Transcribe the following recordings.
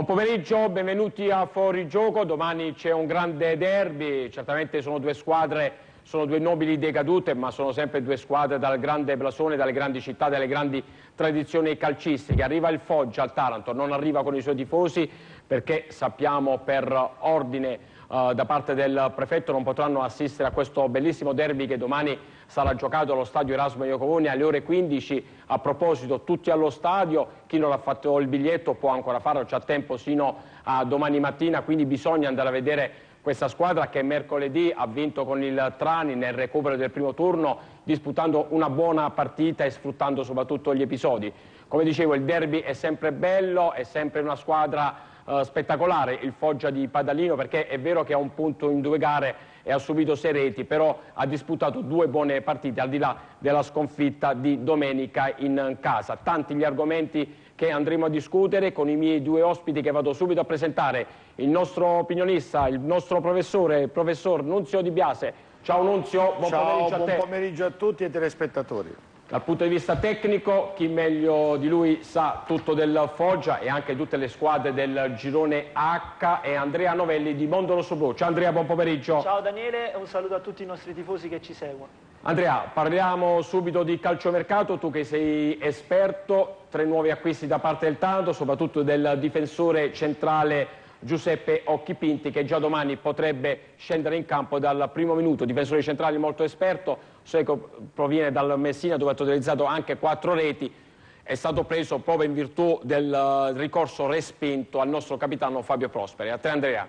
Buon pomeriggio, benvenuti a Fuori Gioco. Domani c'è un grande derby, certamente sono due squadre, sono due nobili decadute, ma sono sempre due squadre dal grande blasone, dalle grandi città, dalle grandi tradizioni calcistiche. Arriva il Foggia al Taranto, non arriva con i suoi tifosi perché sappiamo per ordine uh, da parte del prefetto non potranno assistere a questo bellissimo derby che domani sarà giocato allo stadio Erasmo Iacovoni alle ore 15. A proposito, tutti allo stadio, chi non ha fatto il biglietto può ancora farlo, c'è tempo sino a domani mattina, quindi bisogna andare a vedere questa squadra che mercoledì ha vinto con il Trani nel recupero del primo turno disputando una buona partita e sfruttando soprattutto gli episodi. Come dicevo il derby è sempre bello, è sempre una squadra uh, spettacolare il Foggia di Padalino perché è vero che ha un punto in due gare e ha subito sei reti, però ha disputato due buone partite al di là della sconfitta di domenica in casa. Tanti gli argomenti che andremo a discutere con i miei due ospiti che vado subito a presentare. Il nostro opinionista, il nostro professore, il professor Nunzio Di Biase. Ciao Nunzio, buon Ciao, pomeriggio a te. buon pomeriggio a tutti e telespettatori. Dal punto di vista tecnico, chi meglio di lui sa tutto del Foggia e anche tutte le squadre del girone H è Andrea Novelli di Mondo Rosso Blu. Ciao Andrea, buon pomeriggio. Ciao Daniele un saluto a tutti i nostri tifosi che ci seguono. Andrea, parliamo subito di calciomercato, tu che sei esperto, tre nuovi acquisti da parte del Tanto, soprattutto del difensore centrale Giuseppe Occhipinti che già domani potrebbe scendere in campo dal primo minuto, difensore centrale molto esperto, Seco proviene dal Messina dove ha totalizzato anche quattro reti, è stato preso proprio in virtù del eh, ricorso respinto al nostro capitano Fabio Prosperi. A te Andrea.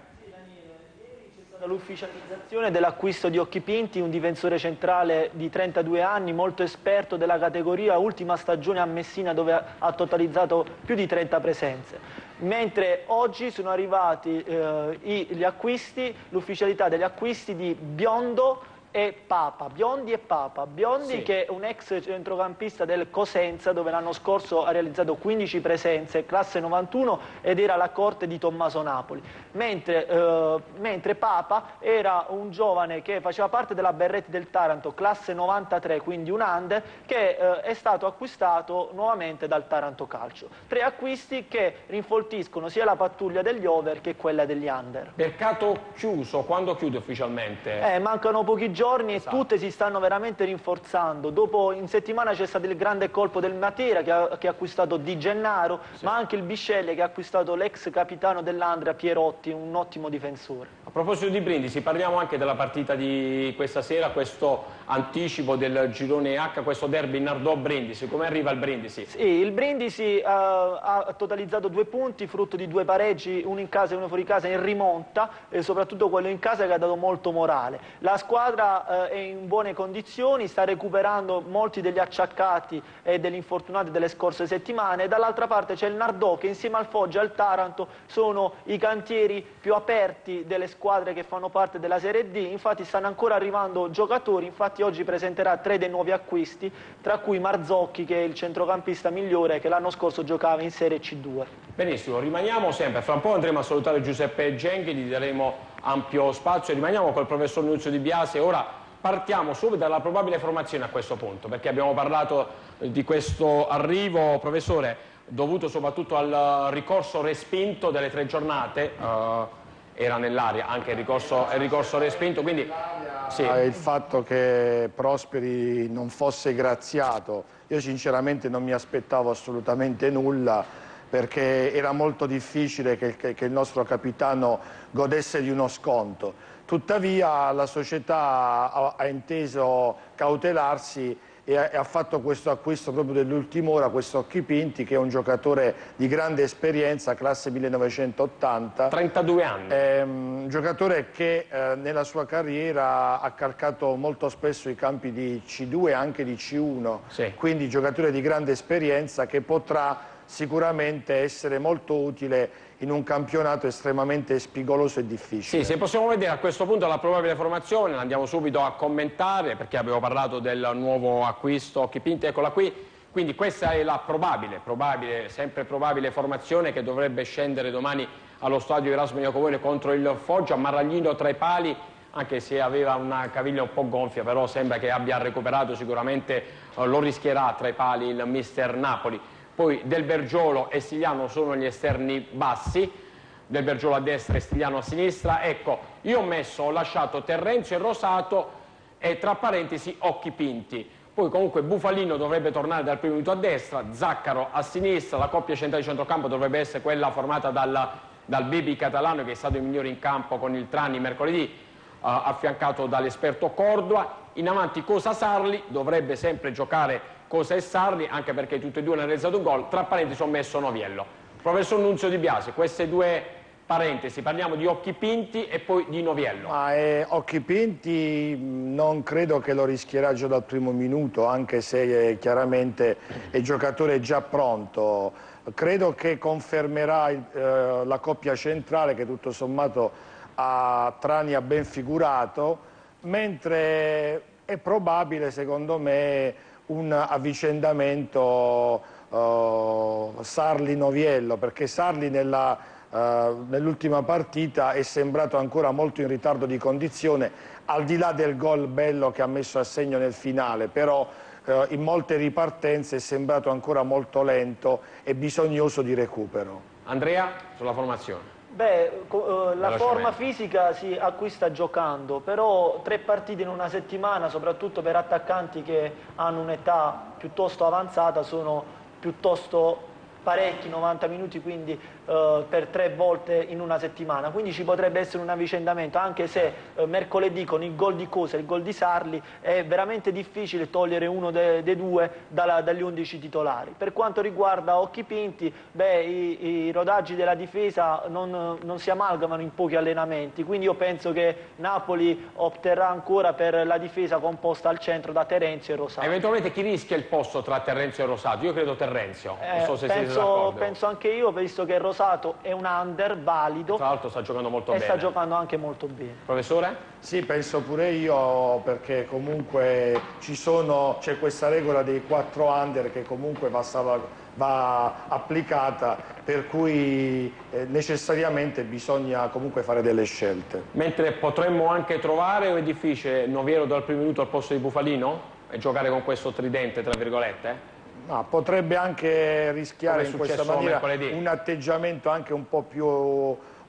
L'ufficializzazione dell'acquisto di Occhipinti, un difensore centrale di 32 anni, molto esperto della categoria, ultima stagione a Messina dove ha totalizzato più di 30 presenze. Mentre oggi sono arrivati eh, gli acquisti, l'ufficialità degli acquisti di Biondo, e Papa, Biondi e Papa. Biondi sì. che è un ex centrocampista del Cosenza dove l'anno scorso ha realizzato 15 presenze, classe 91 ed era la corte di Tommaso Napoli. Mentre, eh, mentre, Papa era un giovane che faceva parte della Berretti del Taranto, classe 93, quindi un under, che eh, è stato acquistato nuovamente dal Taranto Calcio. Tre acquisti che rinfoltiscono sia la pattuglia degli over che quella degli under. Mercato chiuso, quando chiude ufficialmente? Eh, mancano pochi giorni giorni esatto. e tutte si stanno veramente rinforzando. Dopo in settimana c'è stato il grande colpo del Matera che ha, che ha acquistato Di Gennaro, sì. ma anche il Bisceglie che ha acquistato l'ex capitano dell'Andrea Pierotti, un ottimo difensore. A proposito di Brindisi, parliamo anche della partita di questa sera, questo anticipo del girone H, questo derby Nardò-Brindisi. Come arriva il Brindisi? Sì, il Brindisi uh, ha totalizzato due punti, frutto di due pareggi, uno in casa e uno fuori casa, in rimonta, e soprattutto quello in casa che ha dato molto morale. La squadra eh, è in buone condizioni, sta recuperando molti degli acciaccati e degli infortunati delle scorse settimane, dall'altra parte c'è il Nardò che insieme al Foggia e al Taranto sono i cantieri più aperti delle squadre che fanno parte della Serie D, infatti stanno ancora arrivando giocatori, infatti oggi presenterà tre dei nuovi acquisti, tra cui Marzocchi che è il centrocampista migliore che l'anno scorso giocava in Serie C2. Benissimo, rimaniamo sempre, fra un po' andremo a salutare Giuseppe Genchi, gli daremo ampio spazio. Rimaniamo col professor Nunzio Di Biase. Ora partiamo subito dalla probabile formazione a questo punto, perché abbiamo parlato di questo arrivo, professore, dovuto soprattutto al ricorso respinto delle tre giornate. Uh, era nell'aria anche il ricorso, il ricorso respinto, quindi sì. il fatto che Prosperi non fosse graziato, io sinceramente non mi aspettavo assolutamente nulla perché era molto difficile che, che, che il nostro capitano godesse di uno sconto. Tuttavia la società ha, ha inteso cautelarsi e ha, e ha, fatto questo acquisto proprio dell'ultima ora, questo Occhipinti che è un giocatore di grande esperienza, classe 1980. 32 anni. È un giocatore che eh, nella sua carriera ha calcato molto spesso i campi di C2 e anche di C1, sì. quindi giocatore di grande esperienza che potrà sicuramente essere molto utile in un campionato estremamente spigoloso e difficile. Sì, se possiamo vedere a questo punto la probabile formazione, andiamo subito a commentare perché abbiamo parlato del nuovo acquisto Chipinti, eccola qui, quindi questa è la probabile, probabile, sempre probabile formazione che dovrebbe scendere domani allo stadio Erasmo Iacovone contro il Foggia, Marraglino tra i pali, anche se aveva una caviglia un po' gonfia, però sembra che abbia recuperato sicuramente, eh, lo rischierà tra i pali il mister Napoli. Poi Del Bergiolo e Stigliano sono gli esterni bassi, Del Bergiolo a destra e Stigliano a sinistra. Ecco, io ho messo, ho lasciato Terrenzio e Rosato e tra parentesi Occhi Pinti. Poi comunque Bufalino dovrebbe tornare dal primo minuto a destra, Zaccaro a sinistra, la coppia centrale di centrocampo dovrebbe essere quella formata dal, dal Bebi Catalano che è stato il migliore in campo con il Trani mercoledì, uh, affiancato dall'esperto Cordua. In avanti Cosa Sarli, dovrebbe sempre giocare Cosa e Sarli, anche perché tutti e due hanno realizzato un gol. Tra parentesi ho messo Noviello. Professor Nunzio Di Biasi, queste due parentesi, parliamo di Occhi Pinti e poi di Noviello. Ma, eh, Occhi Pinti non credo che lo rischierà già dal primo minuto, anche se eh, chiaramente il giocatore è già pronto. Credo che confermerà il, eh, la coppia centrale che tutto sommato a Trani ha ben figurato, mentre è probabile secondo me un avvicendamento uh, Sarli-Noviello, perché Sarli nella, uh, nell'ultima partita è sembrato ancora molto in ritardo di condizione, al di là del gol bello che ha messo a segno nel finale, però uh, in molte ripartenze è sembrato ancora molto lento e bisognoso di recupero. Andrea, sulla formazione. Beh, eh, la forma fisica si acquista giocando, però tre partite in una settimana, soprattutto per attaccanti che hanno un'età piuttosto avanzata, sono piuttosto parecchi 90 minuti quindi eh, per tre volte in una settimana. Quindi ci potrebbe essere un avvicendamento anche se eh, mercoledì con il gol di Cosa e il gol di Sarli è veramente difficile togliere uno dei de due dalla, dagli 11 titolari. Per quanto riguarda Occhi Pinti beh, i, i, rodaggi della difesa non, non si amalgamano in pochi allenamenti. Quindi io penso che Napoli opterà ancora per la difesa composta al centro da Terenzio e Rosato eventualmente chi rischia il posto tra Terenzio e Rosato? io credo Terenzio. Eh, non so se penso penso, penso anche io, visto che Rosato è un under valido. Tra l'altro sta giocando molto e bene. sta giocando anche molto bene. Professore? Sì, penso pure io, perché comunque c'è questa regola dei quattro under che comunque va, va applicata, per cui eh, necessariamente bisogna comunque fare delle scelte. Mentre potremmo anche trovare, o è difficile, Noviero dal primo minuto al posto di Bufalino? E giocare con questo tridente, tra virgolette? No, potrebbe anche rischiare in questa maniera mercoledì. un atteggiamento anche un po' più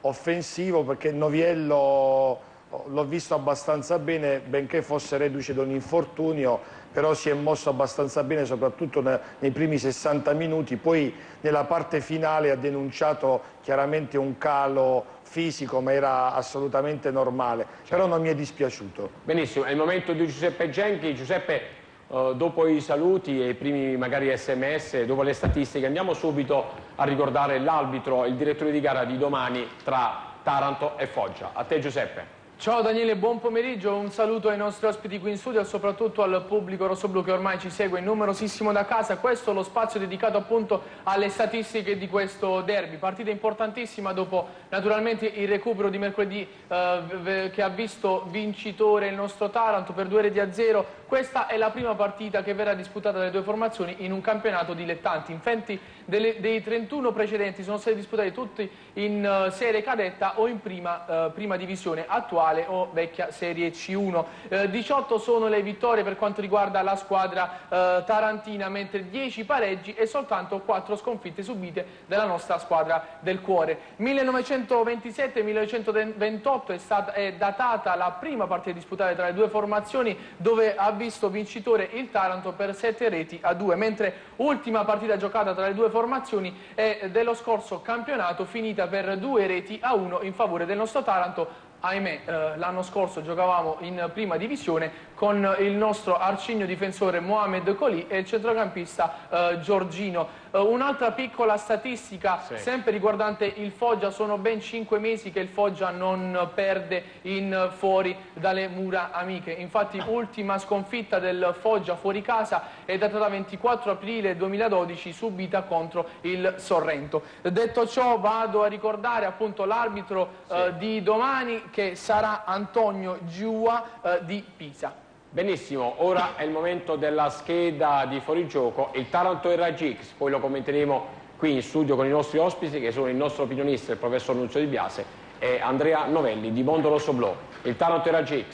offensivo perché Noviello l'ho visto abbastanza bene, benché fosse reduce da un infortunio, però si è mosso abbastanza bene soprattutto nei primi 60 minuti, poi nella parte finale ha denunciato chiaramente un calo fisico ma era assolutamente normale, certo. però non mi è dispiaciuto. Benissimo, è il momento di Giuseppe Genchi, Giuseppe Uh, dopo i saluti e i primi magari sms, dopo le statistiche, andiamo subito a ricordare l'arbitro, il direttore di gara di domani tra Taranto e Foggia. A te Giuseppe. Ciao Daniele, buon pomeriggio, un saluto ai nostri ospiti qui in studio e soprattutto al pubblico rossoblu che ormai ci segue numerosissimo da casa. Questo è lo spazio dedicato appunto alle statistiche di questo derby. Partita importantissima dopo naturalmente il recupero di mercoledì eh, che ha visto vincitore il nostro Taranto per due reti a zero. Questa è la prima partita che verrà disputata dalle due formazioni in un campionato dilettanti. Infatti delle, dei 31 precedenti sono stati disputati tutti in uh, serie cadetta o in prima, uh, prima divisione attuale o vecchia Serie C1. Eh, 18 sono le vittorie per quanto riguarda la squadra eh, tarantina, mentre 10 pareggi e soltanto 4 sconfitte subite dalla nostra squadra del cuore. 1927-1928 è, è datata la prima partita disputata tra le due formazioni dove ha visto vincitore il Taranto per 7 reti a 2, mentre ultima partita giocata tra le due formazioni è dello scorso campionato finita per 2 reti a 1 in favore del nostro Taranto. Ahimè eh, l'anno scorso giocavamo in prima divisione con il nostro arcigno difensore Mohamed Colì e il centrocampista eh, Giorgino. Eh, un'altra piccola statistica, sì. sempre riguardante il Foggia, sono ben cinque mesi che il Foggia non perde in fuori dalle mura amiche. Infatti ultima sconfitta del Foggia fuori casa è datata 24 aprile 2012 subita contro il Sorrento. Detto ciò vado a ricordare appunto l'arbitro sì. eh, di domani che sarà Antonio Giua eh, di Pisa. Benissimo, ora è il momento della scheda di fuorigioco, il Taranto e Ragix, poi lo commenteremo qui in studio con i nostri ospiti che sono il nostro opinionista, il professor Nunzio Di Biase e Andrea Novelli di Mondo Rosso Blu. Il Taranto e Ragix.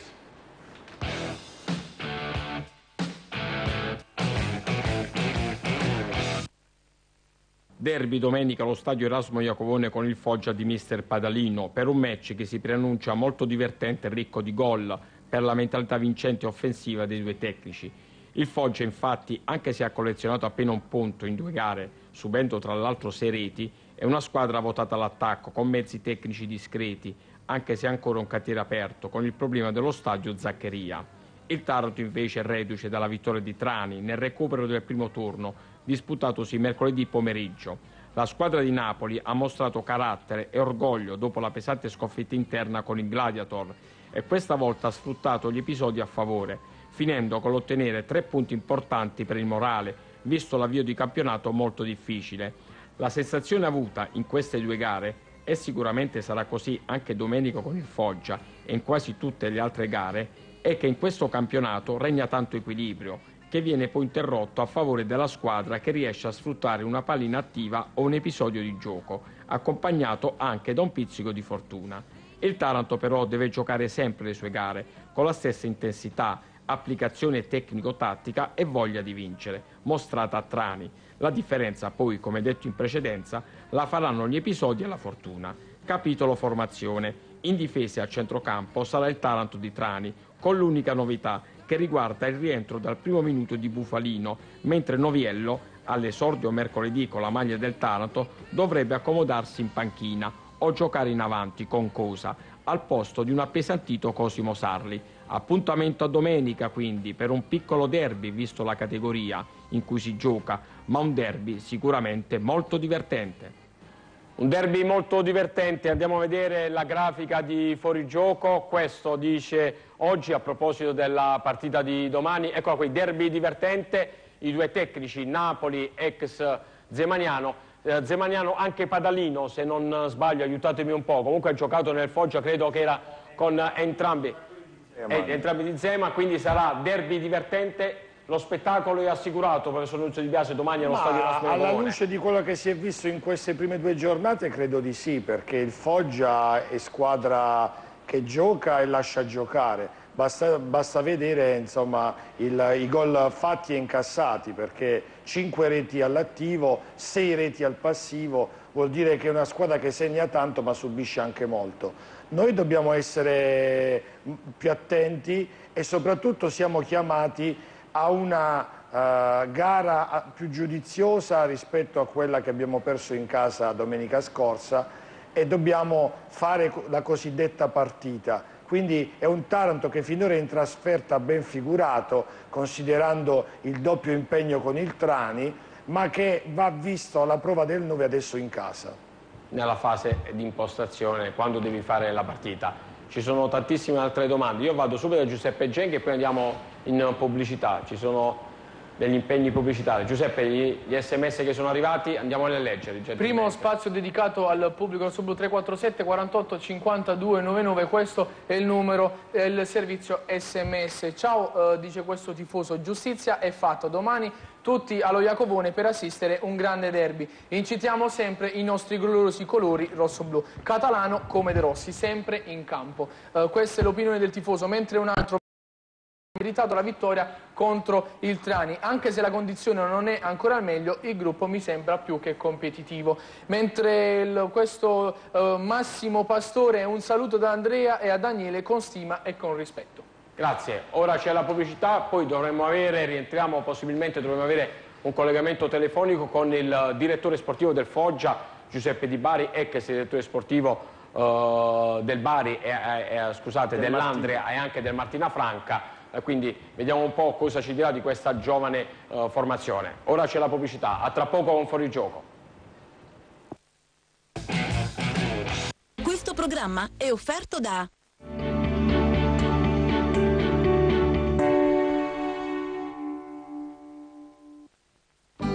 Derby domenica allo stadio Erasmo Iacovone con il Foggia di mister Padalino per un match che si preannuncia molto divertente e ricco di gol per la mentalità vincente e offensiva dei due tecnici. Il Foggia infatti, anche se ha collezionato appena un punto in due gare, subendo tra l'altro sei reti, è una squadra votata all'attacco con mezzi tecnici discreti, anche se ancora un cantiere aperto, con il problema dello stadio Zaccheria. Il Taranto invece è reduce dalla vittoria di Trani nel recupero del primo turno, disputatosi mercoledì pomeriggio. La squadra di Napoli ha mostrato carattere e orgoglio dopo la pesante sconfitta interna con il Gladiator e questa volta ha sfruttato gli episodi a favore, finendo con l'ottenere tre punti importanti per il morale, visto l'avvio di campionato molto difficile. La sensazione avuta in queste due gare, e sicuramente sarà così anche domenica con il Foggia e in quasi tutte le altre gare, è che in questo campionato regna tanto equilibrio che viene poi interrotto a favore della squadra che riesce a sfruttare una palla inattiva o un episodio di gioco, accompagnato anche da un pizzico di fortuna. Il Taranto però deve giocare sempre le sue gare con la stessa intensità, applicazione tecnico-tattica e voglia di vincere, mostrata a Trani. La differenza poi, come detto in precedenza, la faranno gli episodi e la fortuna. Capitolo formazione. In difesa a centrocampo sarà il Taranto di Trani, con l'unica novità che riguarda il rientro dal primo minuto di Bufalino, mentre Noviello, all'esordio mercoledì con la maglia del Taranto, dovrebbe accomodarsi in panchina o giocare in avanti con Cosa, al posto di un appesantito Cosimo Sarli. Appuntamento a domenica quindi per un piccolo derby visto la categoria in cui si gioca, ma un derby sicuramente molto divertente. Un derby molto divertente, andiamo a vedere la grafica di fuorigioco, questo dice oggi a proposito della partita di domani, eccola qui, derby divertente, i due tecnici, Napoli ex Zemaniano, eh, Zemaniano anche Padalino se non sbaglio, aiutatemi un po', comunque ha giocato nel Foggia, credo che era con entrambi, eh, entrambi di Zema, quindi sarà derby divertente. Lo spettacolo è assicurato, professor Nunzio Di Biase, domani allo Ma stadio Rasmolo Alla luce di quello che si è visto in queste prime due giornate credo di sì, perché il Foggia è squadra che gioca e lascia giocare. Basta, basta vedere insomma, il, i gol fatti e incassati, perché 5 reti all'attivo, 6 reti al passivo, vuol dire che è una squadra che segna tanto ma subisce anche molto. Noi dobbiamo essere più attenti e soprattutto siamo chiamati a una uh, gara più giudiziosa rispetto a quella che abbiamo perso in casa domenica scorsa e dobbiamo fare la cosiddetta partita. Quindi è un Taranto che finora in trasferta ben figurato, considerando il doppio impegno con il Trani, ma che va visto alla prova del 9 adesso in casa. Nella fase di impostazione, quando devi fare la partita. Ci sono tantissime altre domande. Io vado subito da Giuseppe Genchi e poi andiamo in pubblicità, ci sono degli impegni pubblicitari. Giuseppe, gli, gli, sms che sono arrivati, andiamoli a leggere. Primo spazio dedicato al pubblico Rossoblu 347 48 52 99, questo è il numero del servizio sms. Ciao, eh, dice questo tifoso, giustizia è fatta, domani tutti allo Iacovone per assistere un grande derby. Incitiamo sempre i nostri gloriosi colori rosso-blu, catalano come De Rossi, sempre in campo. Eh, questa è l'opinione del tifoso, mentre un altro meritato la vittoria contro il Trani. Anche se la condizione non è ancora al meglio, il gruppo mi sembra più che competitivo. Mentre il, questo eh, Massimo Pastore, un saluto da Andrea e a Daniele con stima e con rispetto. Grazie. Ora c'è la pubblicità, poi dovremmo avere, rientriamo possibilmente, dovremmo avere un collegamento telefonico con il direttore sportivo del Foggia, Giuseppe Di Bari, ex direttore sportivo Uh, del Bari, e, e, scusate, del dell'Andrea e anche del Martina Franca eh, quindi vediamo un po' cosa ci dirà di questa giovane eh, formazione. Ora c'è la pubblicità, a tra poco con Fuorigioco. Questo programma è offerto da...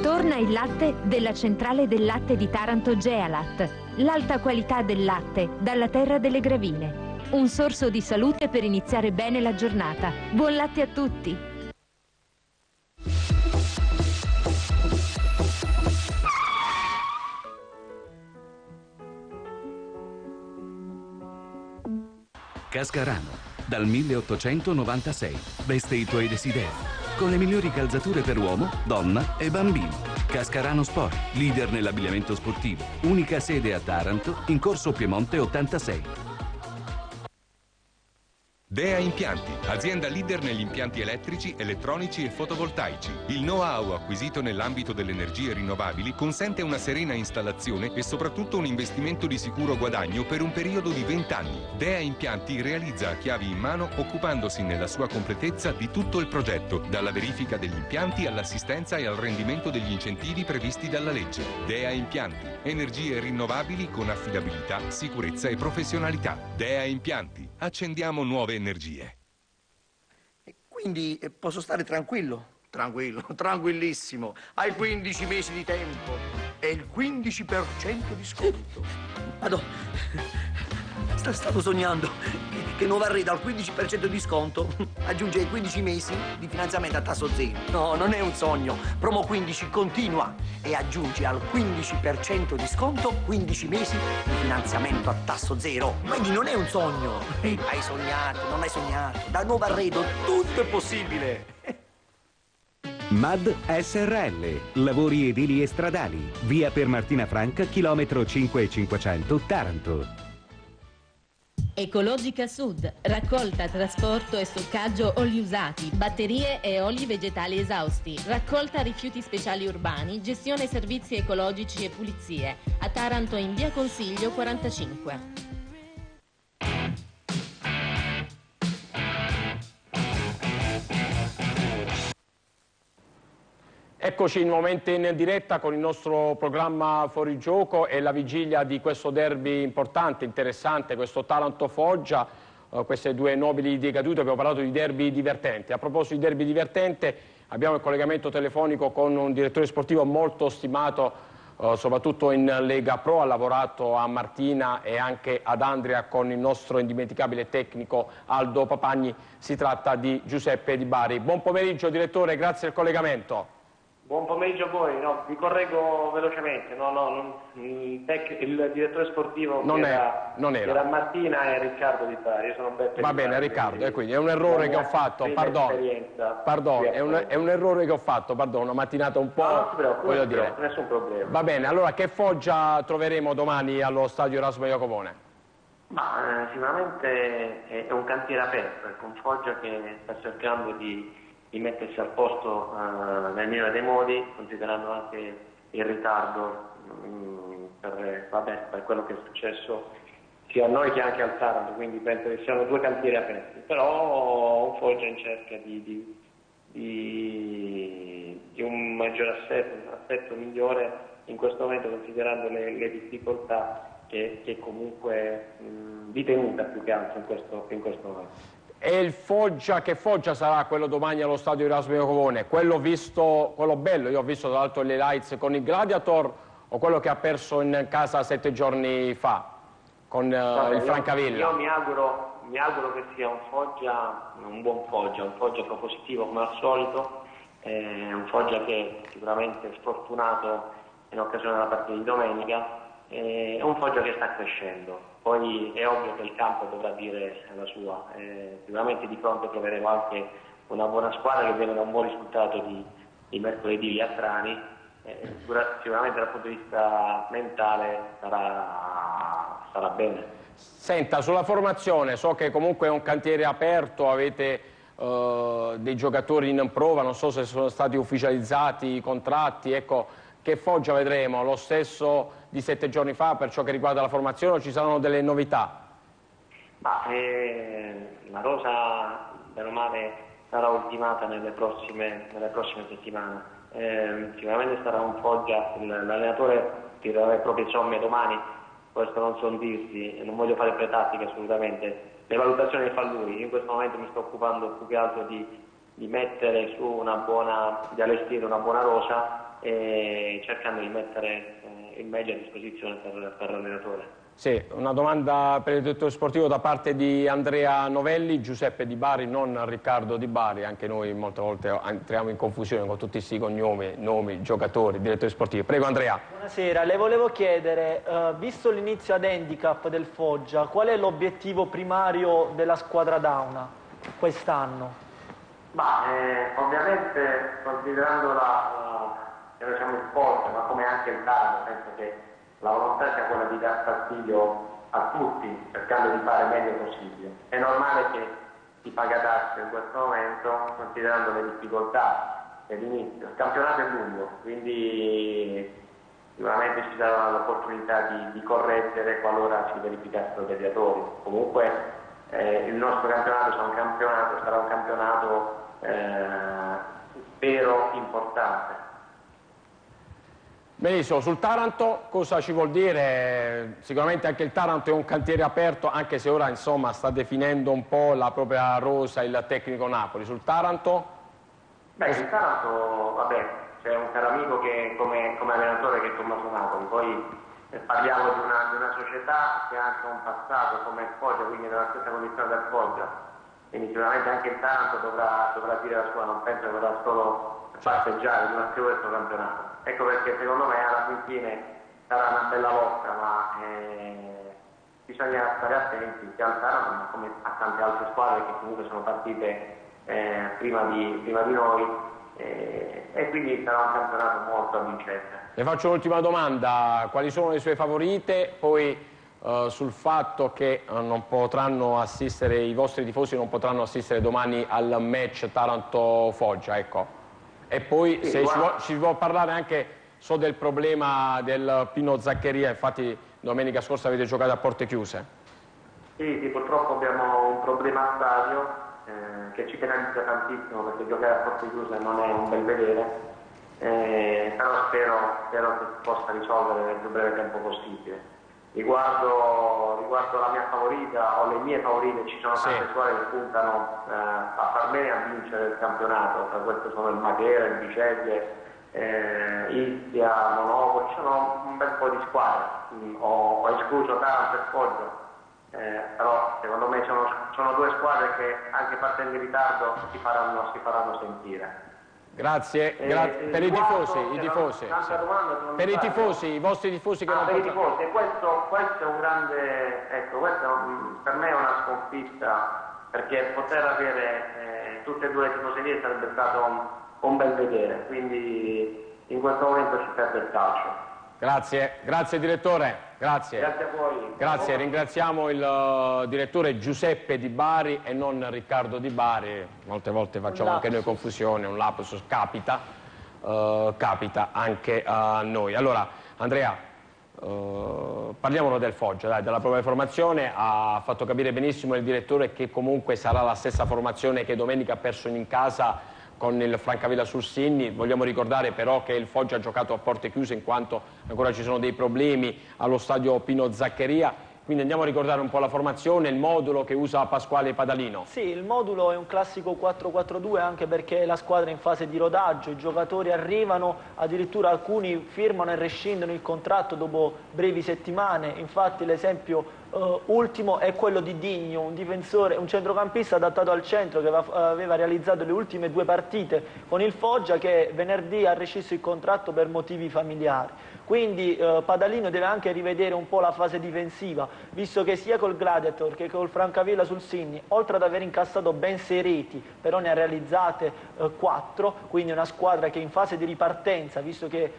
Torna il latte della centrale del latte di Taranto Gealat. L'alta qualità del latte dalla terra delle gravine. Un sorso di salute per iniziare bene la giornata. Buon latte a tutti! Cascarano, dal 1896. Veste i tuoi desideri. Con le migliori calzature per uomo, donna e bambino Cascarano Sport, leader nell'abbigliamento sportivo. Unica sede a Taranto, in corso Piemonte 86. Dea Impianti, azienda leader negli impianti elettrici, elettronici e fotovoltaici. Il know-how acquisito nell'ambito delle energie rinnovabili consente una serena installazione e soprattutto un investimento di sicuro guadagno per un periodo di 20 anni. Dea Impianti realizza a chiavi in mano occupandosi nella sua completezza di tutto il progetto, dalla verifica degli impianti all'assistenza e al rendimento degli incentivi previsti dalla legge. Dea Impianti, energie rinnovabili con affidabilità, sicurezza e professionalità. Dea Impianti, accendiamo nuove energie. Quindi eh, posso stare tranquillo? Tranquillo, tranquillissimo. Hai 15 mesi di tempo e il 15% di sconto. Madonna, sta- stavo sognando che, Nuova Arredo al 15% di sconto aggiunge ai 15 mesi di finanziamento a tasso zero. No, non è un sogno. Promo 15 continua e aggiunge al 15% di sconto 15 mesi di finanziamento a tasso zero. Quindi non è un sogno. Hai sognato, non hai sognato. Da Nuova Arredo tutto è possibile. MAD SRL, lavori edili e stradali, via per Martina Franca, chilometro 5500 Taranto. Ecologica Sud, raccolta, trasporto e stoccaggio oli usati, batterie e oli vegetali esausti, raccolta rifiuti speciali urbani, gestione servizi ecologici e pulizie, a Taranto in via Consiglio 45. Eccoci nuovamente in diretta con il nostro programma Fuorigioco e la vigilia di questo derby importante, interessante, questo Taranto-Foggia, eh, queste due nobili decadute, abbiamo parlato di derby divertente. A proposito di derby divertente abbiamo il collegamento telefonico con un direttore sportivo molto stimato, eh, soprattutto in Lega Pro, ha lavorato a Martina e anche ad Andria con il nostro indimenticabile tecnico Aldo Papagni, si tratta di Giuseppe Di Bari. Buon pomeriggio direttore, grazie del collegamento. Buon pomeriggio a voi, no, vi correggo velocemente, no, no, non- il, il direttore sportivo Non che è- era, non era. era Martina è Riccardo Di Bari, io sono Beppe Va bene Bari, Riccardo, e quindi è un errore che ho fatto, pardon, pardon, è un, è un errore che ho fatto, pardon, una mattinata un po', No, preoccupi, voglio dire. nessun problema. Va bene, allora che Foggia troveremo domani allo stadio Erasmo Iacovone? Ma eh, sicuramente è, è un cantiere aperto, ecco, un Foggia che sta cercando di, di mettersi al posto eh, nel migliore dei modi, considerando anche il ritardo mm, per, vabbè, per quello che è successo sia a noi che anche al Taranto, quindi penso che siano due cantieri aperti, però un Foggia in cerca di, di- di- di un maggiore assetto, un assetto migliore in questo momento considerando le, le difficoltà che, che comunque mh, di tenuta più che altro in questo, in questo momento. E il Foggia, che Foggia sarà quello domani allo stadio Erasmo Iacovone? Quello visto, quello bello, io ho visto tra l'altro le lights con il Gladiator o quello che ha perso in casa sette giorni fa con eh, Vabbè, il io- Francavilla? Io mi auguro, mi auguro che sia un Foggia, un buon Foggia, un Foggia propositivo come al solito, eh, un Foggia che sicuramente è sfortunato in occasione della partita di domenica, eh, è un Foggia che sta crescendo. Poi è ovvio che il campo dovrà dire la sua, eh, sicuramente di fronte troveremo anche una buona squadra che viene da un buon risultato di, di mercoledì a Trani, eh, sicura- sicuramente dal punto di vista mentale sarà, sarà bene. Senta, sulla formazione, so che comunque è un cantiere aperto, avete eh, dei giocatori in prova, non so se sono stati ufficializzati i contratti, ecco, che Foggia vedremo? Lo stesso di sette giorni fa per ciò che riguarda la formazione o ci saranno delle novità? Ma eh, la rosa, bene o male, sarà ultimata nelle prossime, nelle prossime settimane. Eh, sicuramente sarà un Foggia, l'allenatore tirerà le proprie somme domani, questo non so dirsi, non voglio fare pretattiche assolutamente. Le valutazioni le fa lui, io in questo momento mi sto occupando più che altro di, di mettere su una buona, di allestire una buona rosa e cercando di mettere eh, il meglio a disposizione per, per l'allenatore. Sì, una domanda per il direttore sportivo da parte di Andrea Novelli, Giuseppe Di Bari, non Riccardo Di Bari, anche noi molte volte entriamo in confusione con tutti questi cognomi, nomi, giocatori, direttori sportivi. Prego Andrea. Buonasera, le volevo chiedere, eh, visto l'inizio ad handicap del Foggia, qual è l'obiettivo primario della squadra Dauna quest'anno? Ma eh, ovviamente considerando la, che noi siamo forte, ma come anche il Taranto, penso che la volontà sia quella di dar fastidio a tutti, cercando di fare meglio possibile. È normale che si paga tasse in questo momento, considerando le difficoltà dell'inizio. Il campionato è lungo, quindi sicuramente ci sarà l'opportunità di, di, correggere qualora si verificassero degli errori. Comunque eh, il nostro campionato sarà un campionato, sarà un campionato eh, spero importante. Benissimo, sul Taranto cosa ci vuol dire? Sicuramente anche il Taranto è un cantiere aperto, anche se ora insomma, sta definendo un po' la propria rosa il tecnico Napoli. Sul Taranto? Beh, il Taranto, vabbè, c'è un caro amico che come, come allenatore che è Tommaso Napoli, poi eh, parliamo di una, di una, società che ha anche un passato come Foggia, quindi nella stessa condizione del Foggia, quindi sicuramente anche il Taranto dovrà, dovrà dire la sua, non penso che vorrà solo passeggiare durante questo campionato. Ecco perché secondo me alla fine sarà una bella lotta, ma eh, bisogna stare attenti sia al Taranto come a tante altre squadre che comunque sono partite eh, prima, di, prima di noi eh, e quindi sarà un campionato molto avvincente. Le faccio un'ultima domanda, quali sono le sue favorite? Poi Uh, sul fatto che uh, non potranno assistere, i vostri tifosi non potranno assistere domani al match Taranto-Foggia, ecco. E poi sì, se ci vuole, ci vuole, parlare anche, so del problema del Pino Zaccheria, infatti domenica scorsa avete giocato a porte chiuse. Sì, sì purtroppo abbiamo un problema a stadio, eh, che ci penalizza tantissimo perché giocare a porte chiuse non è un bel vedere, eh, però spero, spero, che si possa risolvere nel più breve tempo possibile. Riguardo, riguardo, la mia favorita o le mie favorite, ci sono tante sì. squadre che puntano eh, a far bene a vincere il campionato, tra queste sono il Matera, il Biceglie, eh, Ischia, Monopoli, ci sono un bel po' di squadre, ho, ho escluso Taranto e Foggia, eh, però secondo me sono, sono, due squadre che anche partendo in ritardo si faranno, si faranno sentire. Grazie, eh, gra per i tifosi, i tifosi sì. per i tifosi, i vostri tifosi che ah, non per i tifosi, questo, questo, è un grande, ecco, questo per me è una sconfitta perché poter avere eh, tutte e due le tifoserie sarebbe stato un, un bel vedere, quindi in questo momento ci perde il calcio. Grazie, grazie direttore, grazie. Grazie a voi. Grazie, ringraziamo il uh, direttore Giuseppe Di Bari e non Riccardo Di Bari, molte volte facciamo anche noi confusione, un lapsus capita, uh, capita anche a noi. Allora, Andrea, uh, parliamo del Foggia, dai, della prova di formazione, ha fatto capire benissimo il direttore che comunque sarà la stessa formazione che domenica ha perso in casa con il Francavilla sul Sinni. Vogliamo ricordare però che il Foggia ha giocato a porte chiuse in quanto ancora ci sono dei problemi allo stadio Pino Zaccheria. Quindi andiamo a ricordare un po' la formazione, il modulo che usa Pasquale Padalino. Sì, il modulo è un classico 4-4-2 anche perché la squadra è in fase di rodaggio, i giocatori arrivano, addirittura alcuni firmano e rescindono il contratto dopo brevi settimane, infatti l'esempio Uh, ultimo è quello di Digno, un difensore, un centrocampista adattato al centro che aveva, aveva, realizzato le ultime due partite con il Foggia che venerdì ha rescisso il contratto per motivi familiari. Quindi uh, Padalino deve anche rivedere un po' la fase difensiva, visto che sia col Gladiator che col Francavilla sul Sinni, oltre ad aver incassato ben 6 reti, però ne ha realizzate uh, 4, quindi una squadra che in fase di ripartenza, visto che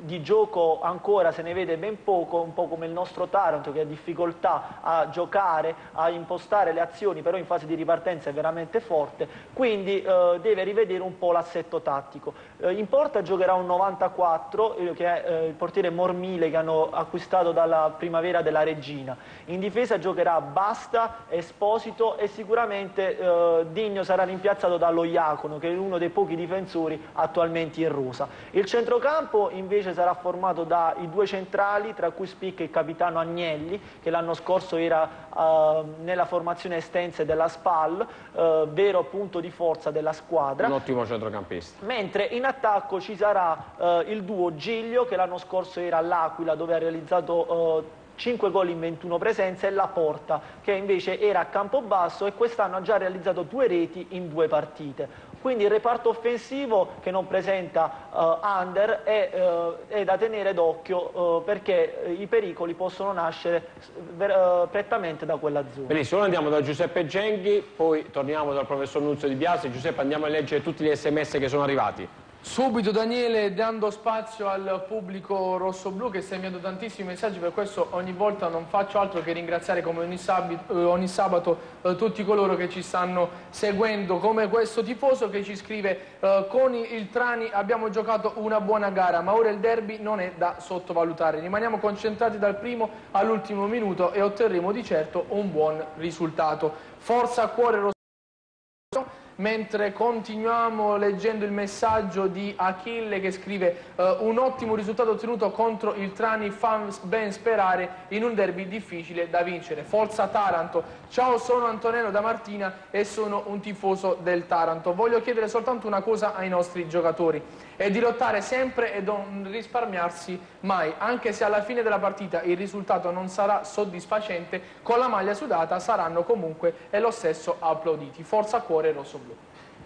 di gioco ancora se ne vede ben poco, un po' come il nostro Taranto che ha difficoltà a giocare, a impostare le azioni, però in fase di ripartenza è veramente forte, quindi eh, deve rivedere un po' l'assetto tattico. Eh, in porta giocherà un 94, eh, che è eh, il portiere Mormile che hanno acquistato dalla primavera della Regina. In difesa giocherà Basta, Esposito e sicuramente eh, Digno sarà rimpiazzato dallo Iacono, che è uno dei pochi difensori attualmente in rosa. Il centrocampo invece invece sarà formato dai due centrali, tra cui spicca il capitano Agnelli, che l'anno scorso era uh, nella formazione estensa della SPAL, uh, vero punto di forza della squadra. Un ottimo centrocampista. Mentre in attacco ci sarà uh, il duo Giglio, che l'anno scorso era all'Aquila, dove ha realizzato 5 gol in 21 presenze e la Porta che invece era a Campobasso e quest'anno ha già realizzato due reti in due partite. Quindi il reparto offensivo che non presenta uh, under è, uh, è, da tenere d'occhio uh, perché i pericoli possono nascere prettamente da quella zona. Benissimo, ora andiamo da Giuseppe Genghi, poi torniamo dal professor Nunzio Di Biasi. Giuseppe andiamo a leggere tutti gli sms che sono arrivati. Subito Daniele dando spazio al pubblico rosso-blu che sta inviando tantissimi messaggi, per questo ogni volta non faccio altro che ringraziare come ogni, sabito, eh, ogni sabato eh, tutti coloro che ci stanno seguendo, come questo tifoso che ci scrive eh, con il Trani abbiamo giocato una buona gara ma ora il derby non è da sottovalutare, rimaniamo concentrati dal primo all'ultimo minuto e otterremo di certo un buon risultato. Forza a cuore rosso mentre continuiamo leggendo il messaggio di Achille che scrive uh, un ottimo risultato ottenuto contro il Trani fa ben sperare in un derby difficile da vincere. Forza Taranto, ciao sono Antonello da Martina e sono un tifoso del Taranto. Voglio chiedere soltanto una cosa ai nostri giocatori e di lottare sempre e non risparmiarsi mai, anche se alla fine della partita il risultato non sarà soddisfacente, con la maglia sudata saranno comunque e lo stesso applauditi. Forza cuore rosso-blu.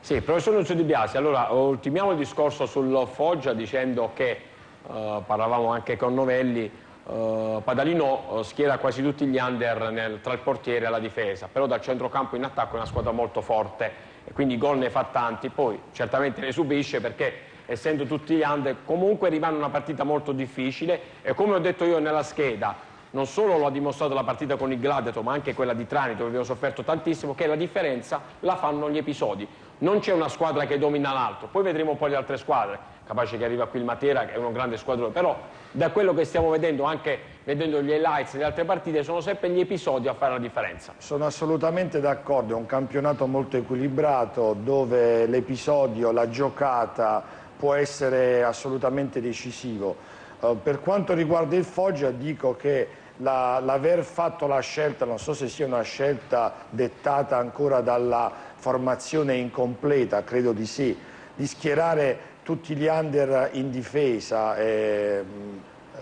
Sì, professor Nunzio Di Biasi, allora ultimiamo il discorso sul Foggia dicendo che, eh, parlavamo anche con Novelli, eh, Padalino eh, schiera quasi tutti gli under nel, tra il portiere e la difesa, però dal centrocampo in attacco è una squadra molto forte e quindi gol ne fa tanti, poi certamente ne subisce perché essendo tutti gli under, comunque rimane una partita molto difficile e come ho detto io nella scheda, non solo lo ha dimostrato la partita con il Gladiator, ma anche quella di Trani, dove abbiamo sofferto tantissimo, che la differenza la fanno gli episodi. Non c'è una squadra che domina l'altro, poi vedremo poi le altre squadre, capace che arriva qui il Matera, che è un grande squadrone, però da quello che stiamo vedendo, anche vedendo gli highlights delle altre partite, sono sempre gli episodi a fare la differenza. Sono assolutamente d'accordo, è un campionato molto equilibrato, dove l'episodio, la giocata, può essere assolutamente decisivo. Uh, per quanto riguarda il Foggia dico che l'aver la, fatto la scelta, non so se sia una scelta dettata ancora dalla formazione incompleta, credo di sì, di schierare tutti gli under in difesa, eh,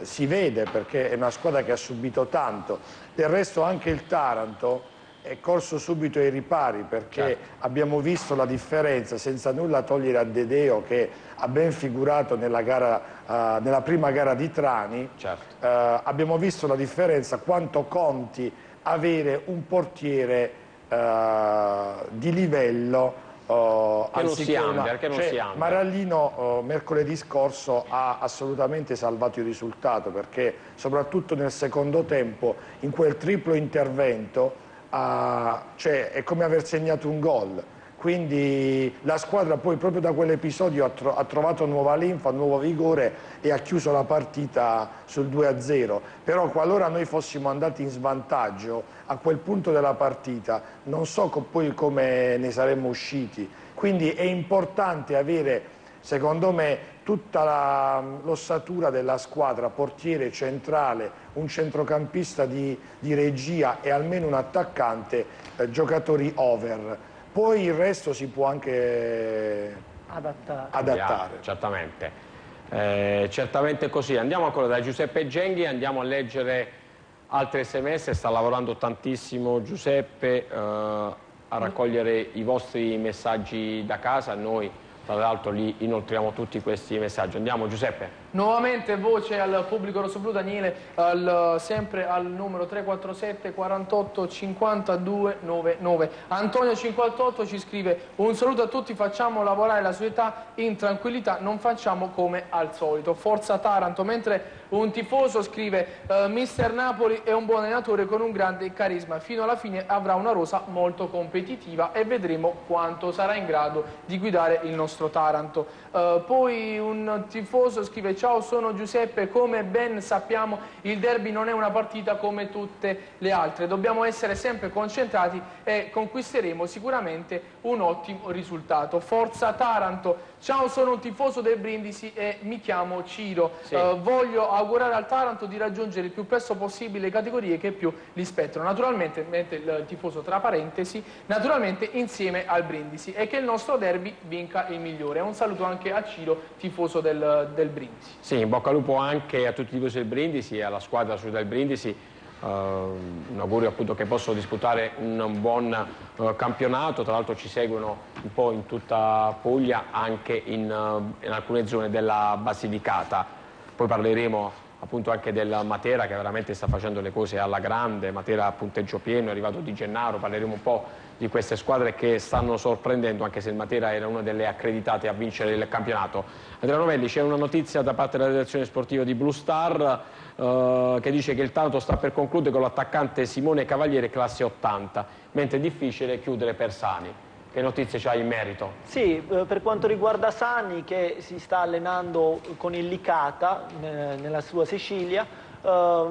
si vede perché è una squadra che ha subito tanto. Del resto anche il Taranto è corso subito ai ripari perché certo. abbiamo visto la differenza senza nulla togliere a Dedeo che ha ben figurato nella, gara, uh, nella prima gara di Trani certo. uh, abbiamo visto la differenza quanto conti avere un portiere uh, di livello Uh, che non si under, che non cioè, si under. Marallino uh, mercoledì scorso ha assolutamente salvato il risultato perché soprattutto nel secondo tempo in quel triplo intervento a, cioè, è come aver segnato un gol. Quindi la squadra poi proprio da quell'episodio ha, tro ha, trovato nuova linfa, nuovo vigore e ha chiuso la partita sul 2-0. Però qualora noi fossimo andati in svantaggio a quel punto della partita non so co poi come ne saremmo usciti. Quindi è importante avere, secondo me, tutta l'ossatura della squadra, portiere centrale, un centrocampista di, di regia e almeno un attaccante, eh, giocatori over. Poi il resto si può anche adattare. adattare. certamente. Eh, certamente così. Andiamo ancora da Giuseppe Genghi, andiamo a leggere altre sms, sta lavorando tantissimo Giuseppe eh, a raccogliere i vostri messaggi da casa, noi tra l'altro li inoltriamo tutti questi messaggi. Andiamo Giuseppe. Nuovamente voce al pubblico rossoblu Daniele, al, sempre al numero 347 48 52 99. Antonio 58 ci scrive un saluto a tutti, facciamo lavorare la società in tranquillità, non facciamo come al solito. Forza Taranto, mentre un tifoso scrive uh, Mister Napoli è un buon allenatore con un grande carisma, fino alla fine avrà una rosa molto competitiva e vedremo quanto sarà in grado di guidare il nostro Taranto. Uh, poi un tifoso scrive ciao sono Giuseppe, come ben sappiamo il derby non è una partita come tutte le altre, dobbiamo essere sempre concentrati e conquisteremo sicuramente un ottimo risultato. Forza Taranto, ciao sono un tifoso del Brindisi e mi chiamo Ciro, sì. uh, voglio augurare al Taranto di raggiungere il più presto possibile le categorie che più li spettano, naturalmente, mentre il tifoso tra parentesi, naturalmente insieme al Brindisi e che il nostro derby vinca il migliore. Un saluto anche anche a Ciro, tifoso del, del Brindisi. Sì, in bocca al lupo anche a tutti i tifosi del Brindisi e alla squadra del Brindisi. Uh, un augurio appunto che possano disputare un buon uh, campionato, tra l'altro ci seguono un po' in tutta Puglia, anche in, uh, in, alcune zone della Basilicata. Poi parleremo appunto anche del Matera che veramente sta facendo le cose alla grande, Matera a punteggio pieno, è arrivato Di Gennaro, parleremo un po' di queste squadre che stanno sorprendendo, anche se il Matera era una delle accreditate a vincere il campionato. Andrea Novelli, c'è una notizia da parte della direzione sportiva di Blue Star eh, che dice che il Taranto sta per concludere con l'attaccante Simone Cavaliere classe 80, mentre è difficile chiudere per Sani. Che notizie c'hai in merito? Sì, eh, per quanto riguarda Sani che si sta allenando con il Licata eh, nella sua Sicilia, eh,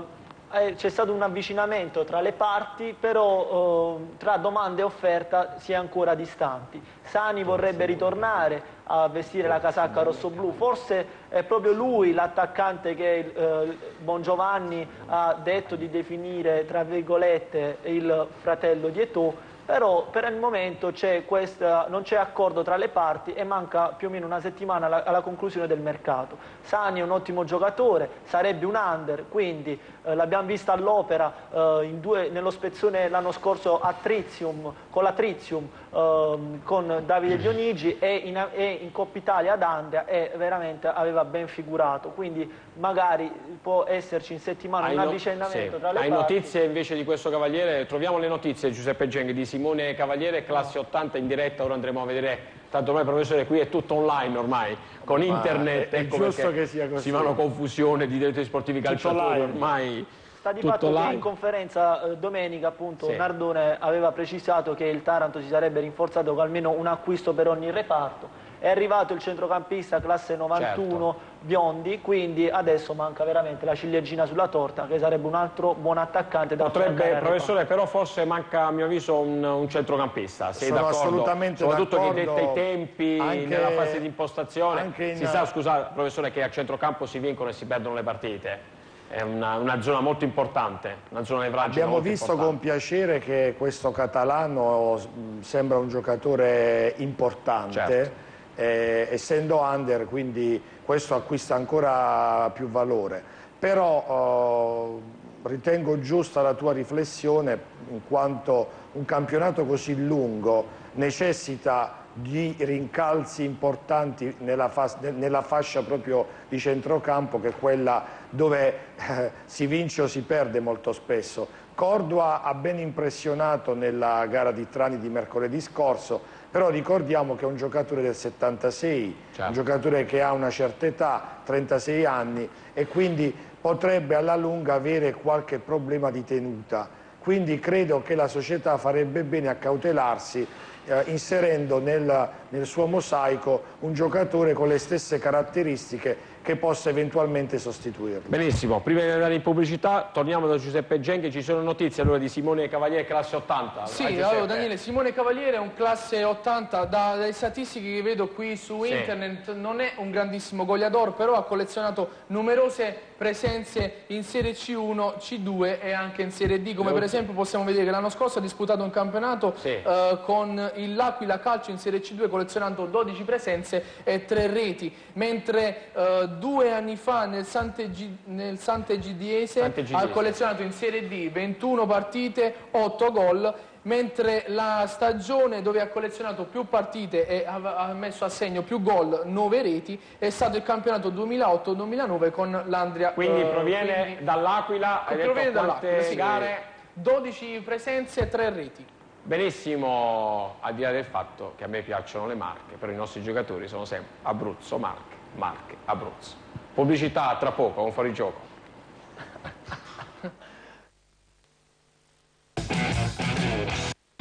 c'è stato un avvicinamento tra le parti, però eh, tra domanda e offerta si è ancora distanti. Sani vorrebbe ritornare a vestire la casacca rosso-blu, forse è proprio lui l'attaccante che eh, Bongiovanni ha detto di definire, tra virgolette, il fratello di Eto'o, però per il momento questa, non c'è accordo tra le parti e manca più o meno una settimana alla, alla conclusione del mercato. Sani è un ottimo giocatore, sarebbe un under, quindi eh, l'abbiamo vista all'opera eh, nello spezzone l'anno scorso a Trizium, con la Trizium, eh, con Davide Dionigi e in, e in Coppa Italia ad Andrea e veramente aveva ben figurato, quindi magari può esserci in settimana hai un avvicendamento sì. tra le hai parti. Notizie invece di questo Cavaliere? Troviamo le notizie Giuseppe Genghi di Simone Cavaliere, classe 80 in diretta, ora andremo a vedere, tanto ormai professore qui è tutto online ormai, con Ma internet, è, è ecco giusto che sia così. si fanno confusione di direttori sportivi calciatori ormai. Sta di fatto che in conferenza eh, domenica appunto sì. Nardone aveva precisato che il Taranto si sarebbe rinforzato con almeno un acquisto per ogni reparto è arrivato il centrocampista classe 91 certo. Biondi, quindi adesso manca veramente la ciliegina sulla torta che sarebbe un altro buon attaccante da Potrebbe, professore, però forse manca a mio avviso un, un centrocampista, sei Sono d'accordo? assolutamente Soprattutto d'accordo. che detta i tempi anche, nella fase di impostazione. in... Si sa, scusa professore, che a centrocampo si vincono e si perdono le partite. È una, una, zona molto importante, una zona nevralgica Abbiamo visto importante. con piacere che questo catalano sembra un giocatore importante. Certo eh, essendo under quindi questo acquista ancora più valore però eh, ritengo giusta la tua riflessione in quanto un campionato così lungo necessita di rincalzi importanti nella, fas nella fascia proprio di centrocampo che è quella dove eh, si vince o si perde molto spesso. Cordua ha ben impressionato nella gara di Trani di mercoledì scorso però ricordiamo che è un giocatore del 76, certo. un giocatore che ha una certa età, 36 anni e quindi potrebbe alla lunga avere qualche problema di tenuta. Quindi credo che la società farebbe bene a cautelarsi eh, inserendo nel, nel suo mosaico un giocatore con le stesse caratteristiche che possa eventualmente sostituirlo. Benissimo, prima di andare in pubblicità torniamo da Giuseppe Genchi, ci sono notizie allora di Simone Cavaliere classe 80. Sì, allora Daniele, Simone Cavaliere è un classe 80, da, dalle statistiche che vedo qui su sì. internet non è un grandissimo goleador, però ha collezionato numerose presenze in Serie C1, C2 e anche in Serie D, come per esempio possiamo vedere che l'anno scorso ha disputato un campionato sì. eh, con il L'Aquila Calcio in Serie C2 collezionando 12 presenze e 3 reti, mentre eh, due anni fa nel Sante, nel Sante Gidiese ha collezionato in Serie D 21 partite, 8 gol mentre la stagione dove ha collezionato più partite e ha messo a segno più gol, 9 reti, è stato il campionato 2008-2009 con l'Andria. Quindi eh, proviene dall'Aquila, proviene dall'Aquila, sì. gare? 12 presenze e 3 reti. Benissimo, al di là del fatto che a me piacciono le marche, però i nostri giocatori sono sempre Abruzzo, Marche, Marche, Abruzzo. Pubblicità tra poco, un fuorigioco.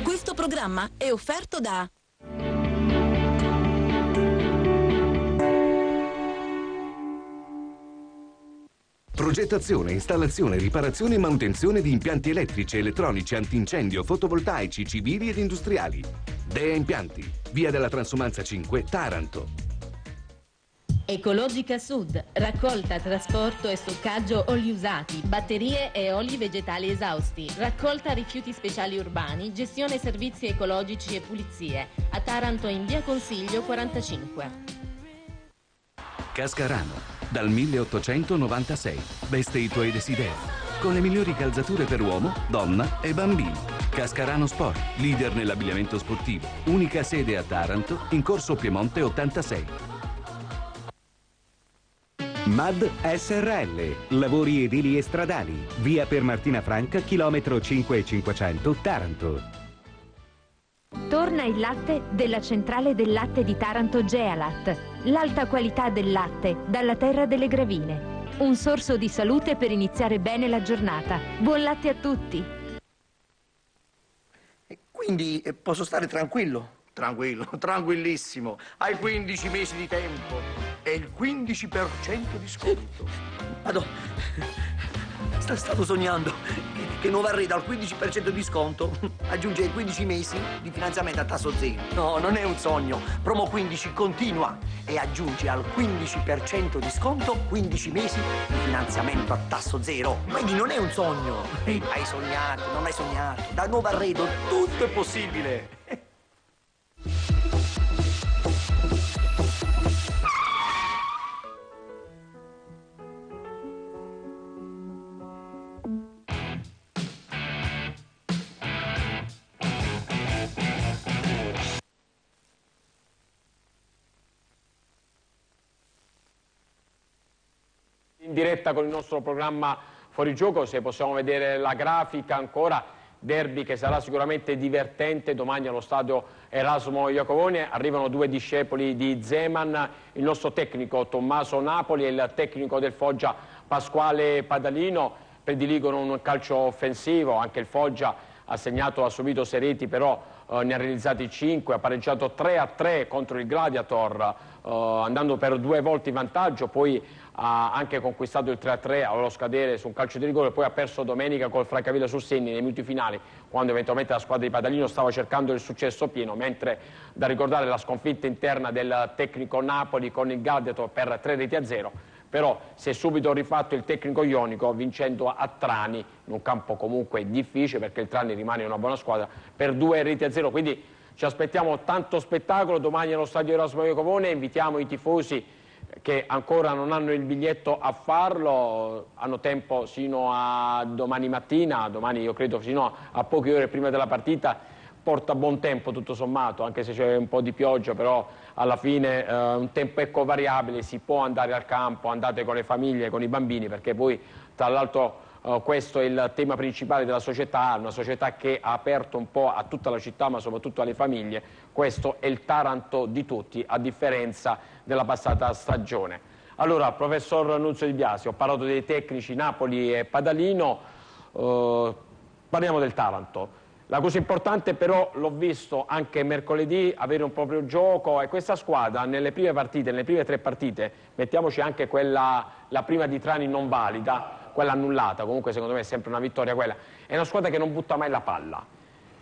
Questo programma è offerto da Progettazione, installazione, riparazione e manutenzione di impianti elettrici, elettronici, antincendio, fotovoltaici, civili ed industriali. Dea Impianti, via della Transumanza 5, Taranto. Ecologica Sud, raccolta, trasporto e stoccaggio oli usati, batterie e oli vegetali esausti, raccolta rifiuti speciali urbani, gestione servizi ecologici e pulizie. A Taranto in via Consiglio 45. Cascarano dal 1896. Veste i tuoi desideri. Con le migliori calzature per uomo, donna e bambino. Cascarano Sport, leader nell'abbigliamento sportivo. Unica sede a Taranto, in corso Piemonte 86. MAD SRL, lavori edili e stradali. Via per Martina Franca, chilometro 5500, Taranto. Torna il latte della centrale del latte di Taranto Gealat. L'alta qualità del latte dalla terra delle gravine. Un sorso di salute per iniziare bene la giornata. Buon latte a tutti! Quindi eh, posso stare tranquillo? Tranquillo, tranquillissimo. Hai 15 mesi di tempo e il 15% di sconto. Madonna. Sta, stavo sognando che, che Nuova Arredo al 15% di sconto aggiunge 15 mesi di finanziamento a tasso zero. No, non è un sogno. Promo 15 continua e aggiunge al 15% di sconto 15 mesi di finanziamento a tasso zero. Quindi non è un sogno. Hai sognato, non hai sognato. Da Nuova Arredo tutto è possibile. Diretta con il nostro programma Fuori Gioco, se possiamo vedere la grafica ancora, derby che sarà sicuramente divertente domani allo stadio Erasmo Iacovone, arrivano due discepoli di Zeman, il nostro tecnico Tommaso Napoli e il tecnico del Foggia Pasquale Padalino, prediligono un calcio offensivo, anche il Foggia ha segnato, ha subito Sereti però eh, ne ha realizzati 5, ha pareggiato 3 a 3 contro il Gladiator eh, andando per due volte in vantaggio, poi ha anche conquistato il 3-3 allo scadere su un calcio di rigore, poi ha perso domenica col Francavilla sul Senni nei minuti finali, quando eventualmente la squadra di Padalino stava cercando il successo pieno, mentre da ricordare la sconfitta interna del tecnico Napoli con il Gladiator per 3 reti a 0, però si è subito rifatto il tecnico ionico vincendo a Trani, in un campo comunque difficile perché il Trani rimane una buona squadra, per 2 reti a 0, quindi ci aspettiamo tanto spettacolo domani allo stadio Erasmo Iacovone, invitiamo i tifosi che ancora non hanno il biglietto a farlo, hanno tempo sino a domani mattina, domani io credo fino a poche ore prima della partita, porta buon tempo tutto sommato, anche se c'è un po' di pioggia, però alla fine eh, un tempo ecco variabile, si può andare al campo, andate con le famiglie, con i bambini, perché poi tra l'altro Uh, questo è il tema principale della società, una società che ha aperto un po' a tutta la città ma soprattutto alle famiglie, questo è il Taranto di tutti a differenza della passata stagione. Allora, professor Nunzio Di Biasi, ho parlato dei tecnici Napoli e Padalino, uh, parliamo del Taranto. La cosa importante però, l'ho visto anche mercoledì, avere un proprio gioco e questa squadra nelle prime partite, nelle prime tre partite, mettiamoci anche quella, la prima di Trani non valida, quella annullata, comunque secondo me è sempre una vittoria quella, è una squadra che non butta mai la palla,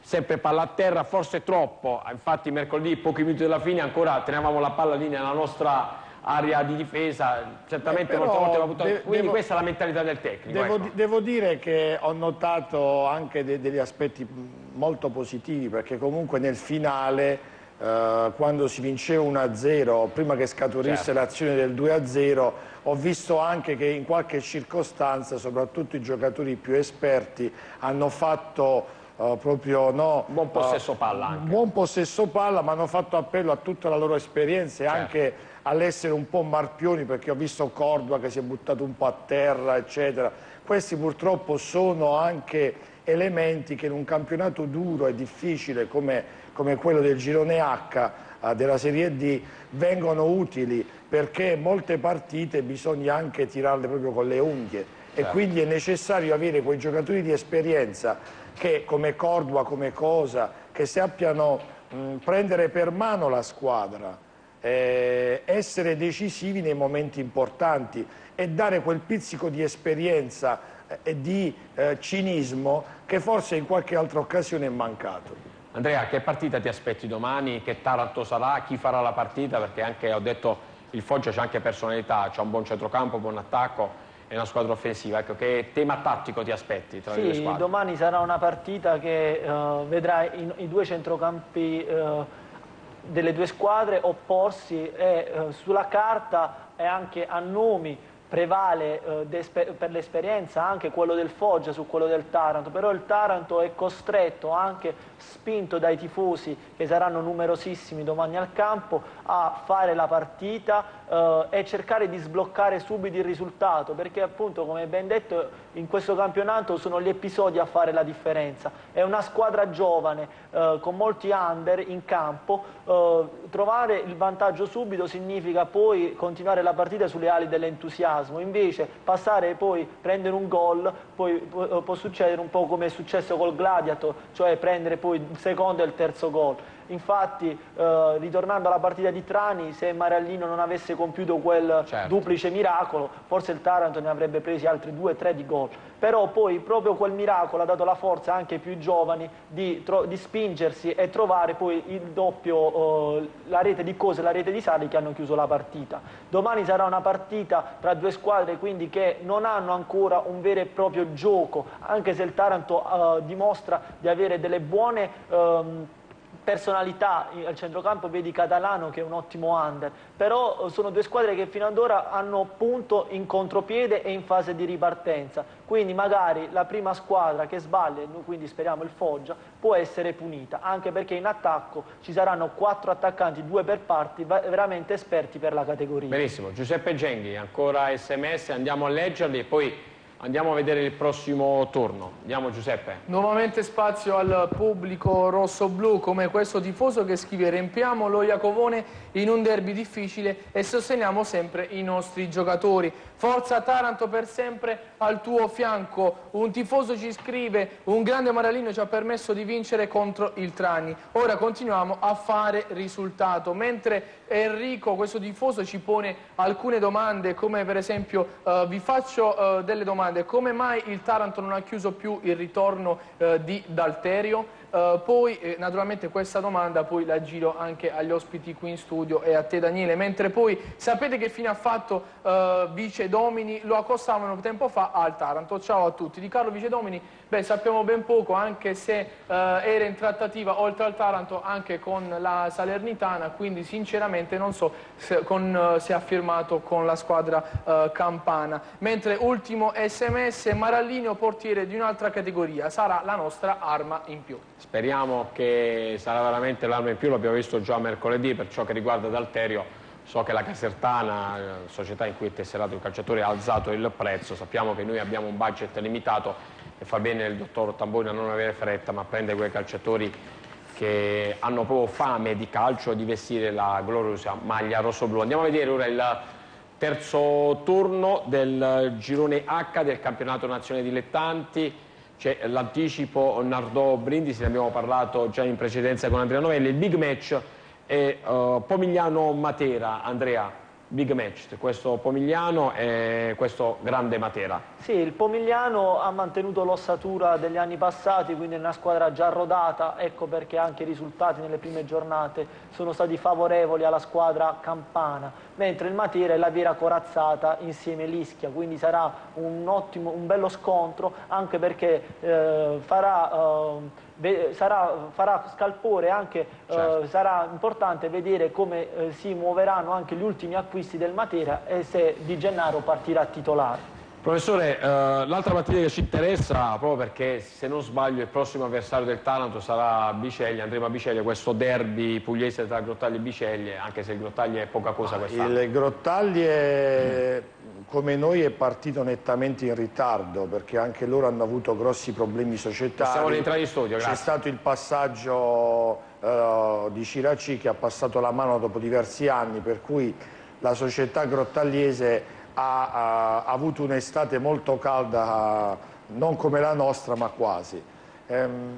sempre palla a terra, forse troppo, infatti mercoledì, pochi minuti dalla fine, ancora tenevamo la palla lì nella nostra area di difesa, certamente eh, molte volte va buttata, quindi devo, questa è la mentalità del tecnico. Devo, ecco. devo dire che ho notato anche de, degli aspetti molto positivi, perché comunque nel finale Uh, quando si vinceva 1-0, prima che scaturisse certo. l'azione del 2-0, ho visto anche che in qualche circostanza, soprattutto i giocatori più esperti, hanno fatto uh, proprio... No, buon possesso palla anche. Buon possesso palla, ma hanno fatto appello a tutta la loro esperienza e certo. anche all'essere un po' marpioni, perché ho visto Cordua che si è buttato un po' a terra, eccetera. Questi purtroppo sono anche elementi che in un campionato duro e difficile come come quello del girone H eh, della Serie D vengono utili perché molte partite bisogna anche tirarle proprio con le unghie e certo. quindi è necessario avere quei giocatori di esperienza che come Cordua, come Cosa, che sappiano mh, prendere per mano la squadra, eh, essere decisivi nei momenti importanti e dare quel pizzico di esperienza eh, e di eh, cinismo che forse in qualche altra occasione è mancato. Andrea, che partita ti aspetti domani? Che Taranto sarà? Chi farà la partita? Perché anche, ho detto, il Foggia c'è anche personalità, c'è un buon centrocampo, buon attacco e una squadra offensiva. Ecco, che tema tattico ti aspetti tra sì, le due squadre? domani sarà una partita che uh, vedrà i, i, due centrocampi uh, delle due squadre opporsi e uh, sulla carta e anche a nomi prevale per l'esperienza anche quello del Foggia su quello del Taranto, però il Taranto è costretto anche spinto dai tifosi che saranno numerosissimi domani al campo a fare la partita eh, e cercare di sbloccare subito il risultato perché appunto come ben detto in questo campionato sono gli episodi a fare la differenza. È una squadra giovane eh, con molti under in campo eh, trovare il vantaggio subito significa poi continuare la partita sulle ali dell'entusiasmo. Invece passare poi prendere un gol poi può succedere un po' come è successo col Gladiator cioè prendere poi il secondo e il terzo gol Infatti, eh, ritornando alla partita di Trani, se Marallino non avesse compiuto quel certo. duplice miracolo, forse il Taranto ne avrebbe presi altri due o tre di gol. Però poi proprio quel miracolo ha dato la forza anche ai più giovani di, di spingersi e trovare poi il doppio, eh, la rete di Cose e la rete di Sali che hanno chiuso la partita. Domani sarà una partita tra due squadre quindi che non hanno ancora un vero e proprio gioco, anche se il Taranto eh, dimostra di avere delle buone... Ehm, personalità al centrocampo vedi Catalano che è un ottimo under. Però eh, sono due squadre che fino ad ora hanno punto in contropiede e in fase di ripartenza. Quindi magari la prima squadra che sbaglia quindi speriamo il Foggia può essere punita. Anche perché in attacco ci saranno quattro attaccanti due per parti veramente esperti per la categoria. Benissimo. Giuseppe Genghi ancora sms andiamo a leggerli e poi Andiamo a vedere il prossimo turno. Andiamo Giuseppe. Nuovamente spazio al pubblico rosso-blu come questo tifoso che scrive riempiamo lo Iacovone in un derby difficile e sosteniamo sempre i nostri giocatori. Forza Taranto per sempre al tuo fianco. Un tifoso ci scrive, un grande Maralino ci ha permesso di vincere contro il Trani. Ora continuiamo a fare risultato. Mentre Enrico, questo tifoso, ci pone alcune domande, come per esempio, uh, vi faccio uh, delle domande, come mai il Taranto non ha chiuso più il ritorno uh, di Dalterio? Uh, poi eh, naturalmente questa domanda poi la giro anche agli ospiti qui in studio e a te Daniele, mentre poi sapete che fine ha fatto uh, Vice Domini, lo accostavano tempo fa al Taranto, ciao a tutti, di Carlo Vice Domini beh, sappiamo ben poco anche se uh, era in trattativa oltre al Taranto anche con la Salernitana, quindi sinceramente non so se, con, se ha firmato con la squadra campana, mentre ultimo sms Marallini o portiere di un'altra categoria, sarà la nostra arma in più. Speriamo che sarà veramente l'arma in più, l'abbiamo visto già mercoledì per ciò che riguarda D'Alterio. So che la Casertana, società in cui è tesserato il calciatore, ha alzato il prezzo. Sappiamo che noi abbiamo un budget limitato e fa bene il dottor Tamboni a non avere fretta, ma prende quei calciatori che hanno proprio fame di calcio e di vestire la gloriosa maglia rosso-blu. Andiamo a vedere ora il terzo turno del girone H del campionato nazionale dilettanti c'è l'anticipo Nardò Brindisi, ne abbiamo parlato già in precedenza con Andrea Novelli, il big match è uh, Pomigliano Matera, Andrea big match, questo Pomigliano e questo grande Matera. Sì, il Pomigliano ha mantenuto l'ossatura degli anni passati, quindi è una squadra già rodata, ecco perché anche i risultati nelle prime giornate sono stati favorevoli alla squadra campana, mentre il Matera è la vera corazzata insieme Lischia, quindi sarà un, ottimo, un bello scontro anche perché eh, farà... Eh, sarà, farà scalpore anche, eh, certo. eh, sarà importante vedere come eh, si muoveranno anche gli ultimi acquisti del Matera e se Di Gennaro partirà titolare. Professore, eh, l'altra partita che ci interessa, proprio perché se non sbaglio il prossimo avversario del Taranto sarà Biceglie, andremo a Biceglie, questo derby pugliese tra Grottaglie e Biceglie, anche se il Grottaglie è poca cosa quest'anno. Il Grottaglie, come noi, è partito nettamente in ritardo, perché anche loro hanno avuto grossi problemi societari. Possiamo rientrare in studio, grazie. C'è stato il passaggio uh, di Ciraci che ha passato la mano dopo diversi anni, per cui la società grottagliese ha, ha avuto un'estate molto calda, non come la nostra ma quasi. Ehm,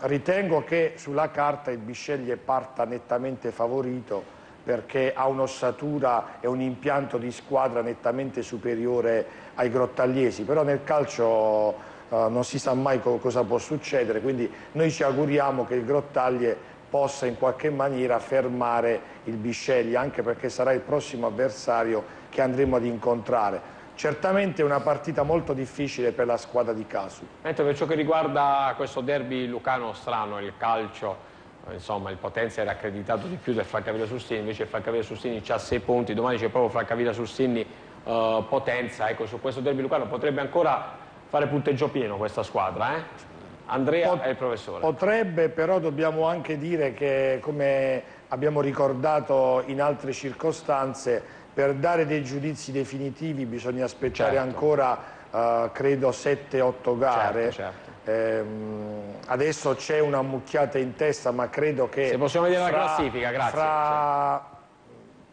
ritengo che sulla carta il Bisceglie parta nettamente favorito perché ha un'ossatura e un impianto di squadra nettamente superiore ai grottagliesi, però nel calcio eh, non si sa mai co cosa può succedere, quindi noi ci auguriamo che il Grottaglie possa in qualche maniera fermare il Bisceglie, anche perché sarà il prossimo avversario che andremo ad incontrare. Certamente una partita molto difficile per la squadra di Casu. Mentre per ciò che riguarda questo derby lucano strano, il calcio, insomma il Potenza era accreditato di più del Francavilla Sustini, invece il Francavilla Sustini ha 6 punti, domani c'è proprio Francavilla Sustini uh, Potenza, ecco su questo derby lucano potrebbe ancora fare punteggio pieno questa squadra. Eh? Andrea Pot- e il professore. Potrebbe, però dobbiamo anche dire che, come abbiamo ricordato in altre circostanze, per dare dei giudizi definitivi bisogna aspettare Certo. ancora, eh, credo, 7-8 gare. Certo, certo. Ehm, adesso c'è una mucchiata in testa, ma credo che... Se possiamo vedere la fra- classifica, grazie. Fra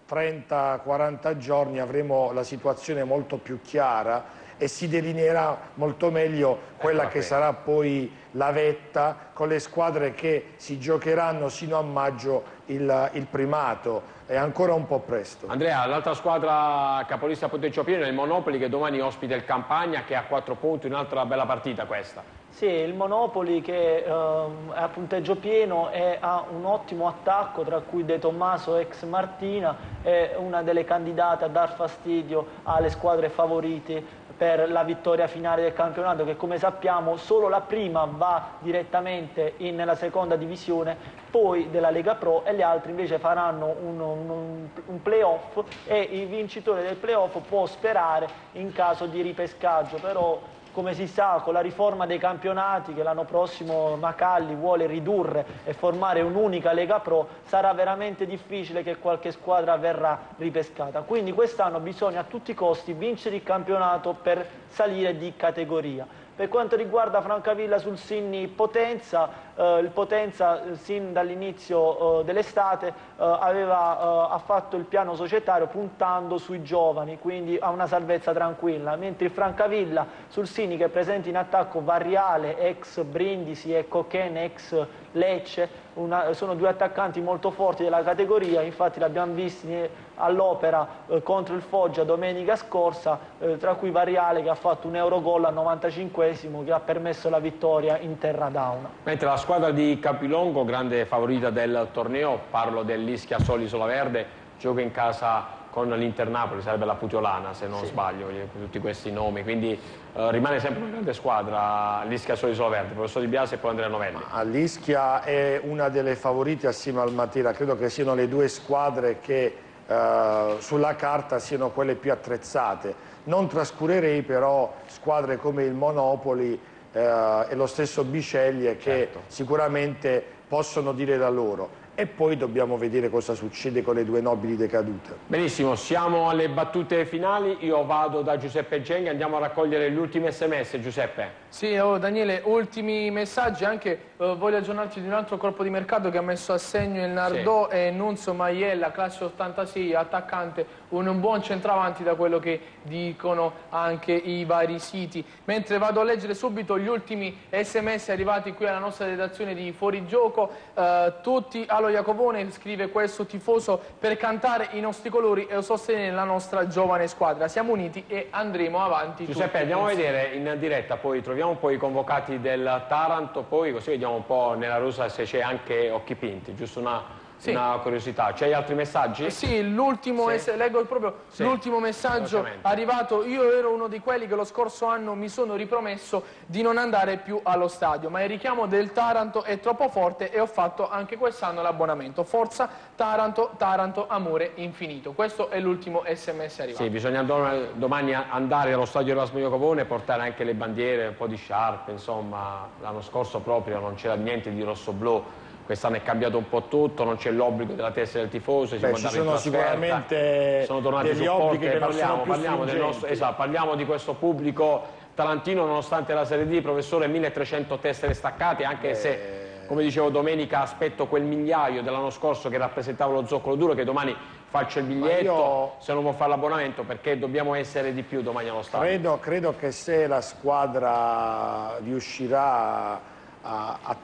30-40 giorni avremo la situazione molto più chiara e si delineerà molto meglio quella Eccola che sarà poi la vetta con le squadre che si giocheranno sino a maggio il, il primato. È ancora un po' presto. Andrea, l'altra squadra capolista a punteggio pieno è il Monopoli che domani ospita il Campagna che ha 4 punti, un'altra bella partita questa. Sì, il Monopoli che ehm, è a punteggio pieno e ha un ottimo attacco tra cui De Tommaso ex Martina è una delle candidate a dar fastidio alle squadre favorite per la vittoria finale del campionato che come sappiamo solo la prima va direttamente in- nella seconda divisione poi della Lega Pro e le altre invece faranno un, un, un playoff e il vincitore del playoff può sperare in caso di ripescaggio però come si sa, con la riforma dei campionati che l'anno prossimo Macalli vuole ridurre e formare un'unica Lega Pro, sarà veramente difficile che qualche squadra verrà ripescata. Quindi quest'anno bisogna a tutti i costi vincere il campionato per salire di categoria. Per quanto riguarda Francavilla sul Sinni Potenza, eh, il Potenza eh, sin dall'inizio eh, dell'estate eh, aveva, eh, ha fatto il piano societario puntando sui giovani, quindi a una salvezza tranquilla, mentre il Francavilla sul Sinni che è presente in attacco Variale, ex Brindisi e Cochen, ex Lecce, una- sono due attaccanti molto forti della categoria, infatti l'abbiamo visti eh, all'opera eh, contro il Foggia domenica scorsa, eh, tra cui Variale che ha fatto un Eurogol al 95esimo che ha permesso la vittoria in terra dauna. Mentre la squadra di Capilongo, grande favorita del torneo, parlo dell'Ischia Soli Isola Verde, gioca in casa con l'Inter Napoli, sarebbe la Putiolana se non sbaglio, tutti questi nomi, quindi eh, rimane sempre una grande squadra l'Ischia Soli Isola Verde, il professor Di Biase e poi Andrea Novelli. All'Ischia è una delle favorite assieme al Matera, credo che siano le due squadre che eh, sulla carta siano quelle più attrezzate. Non trascurerei però squadre come il Monopoli eh, e lo stesso Biceglie che Certo. sicuramente possono dire la loro. E poi dobbiamo vedere cosa succede con le due nobili decadute. Benissimo, siamo alle battute finali, io vado da Giuseppe Genghi, andiamo a raccogliere gli ultimi sms, Giuseppe. Sì, oh, Daniele, ultimi messaggi, anche eh, voglio aggiornarti di un altro corpo di mercato che ha messo a segno il Nardò e Nunzio Maiella, classe 86, attaccante, un buon centravanti da quello che dicono anche i vari siti. Mentre vado a leggere subito gli ultimi sms arrivati qui alla nostra redazione di Fuorigioco, eh, tutti allo Iacovone scrive questo tifoso per cantare i nostri colori e sostenere la nostra giovane squadra. Siamo uniti e andremo avanti. Giuseppe, andiamo a vedere in diretta, poi troviamo un po' i convocati del Taranto, poi così vediamo un po' nella rosa se c'è anche Occhi Pinti, giusto una, Sì. una curiosità. C'hai altri messaggi? Eh Sì, l'ultimo, Sì. leggo proprio Sì. l'ultimo messaggio arrivato. Io ero uno di quelli che lo scorso anno mi sono ripromesso di non andare più allo stadio, ma il richiamo del Taranto è troppo forte e ho fatto anche quest'anno l'abbonamento. Forza Taranto, Taranto, amore infinito. Questo è l'ultimo sms arrivato. Sì, bisogna dom- domani andare allo stadio Erasmo Iacovone e portare anche le bandiere, un po' di sciarpe, insomma, l'anno scorso proprio non c'era niente di rosso-blu, quest'anno è cambiato un po' tutto, non c'è l'obbligo della tessera del tifoso, si Beh, può ci sono sicuramente sono tornati degli supporti, obblighi che parliamo, parliamo nostro, esatto, parliamo di questo pubblico tarantino nonostante la Serie D, professore, 1300 tessere staccate, anche se... Come dicevo domenica, aspetto quel migliaio dell'anno scorso che rappresentava lo zoccolo duro, che domani faccio il biglietto, io- se non può fare l'abbonamento, perché dobbiamo essere di più domani allo stadio. Credo, credo che se la squadra riuscirà a, a-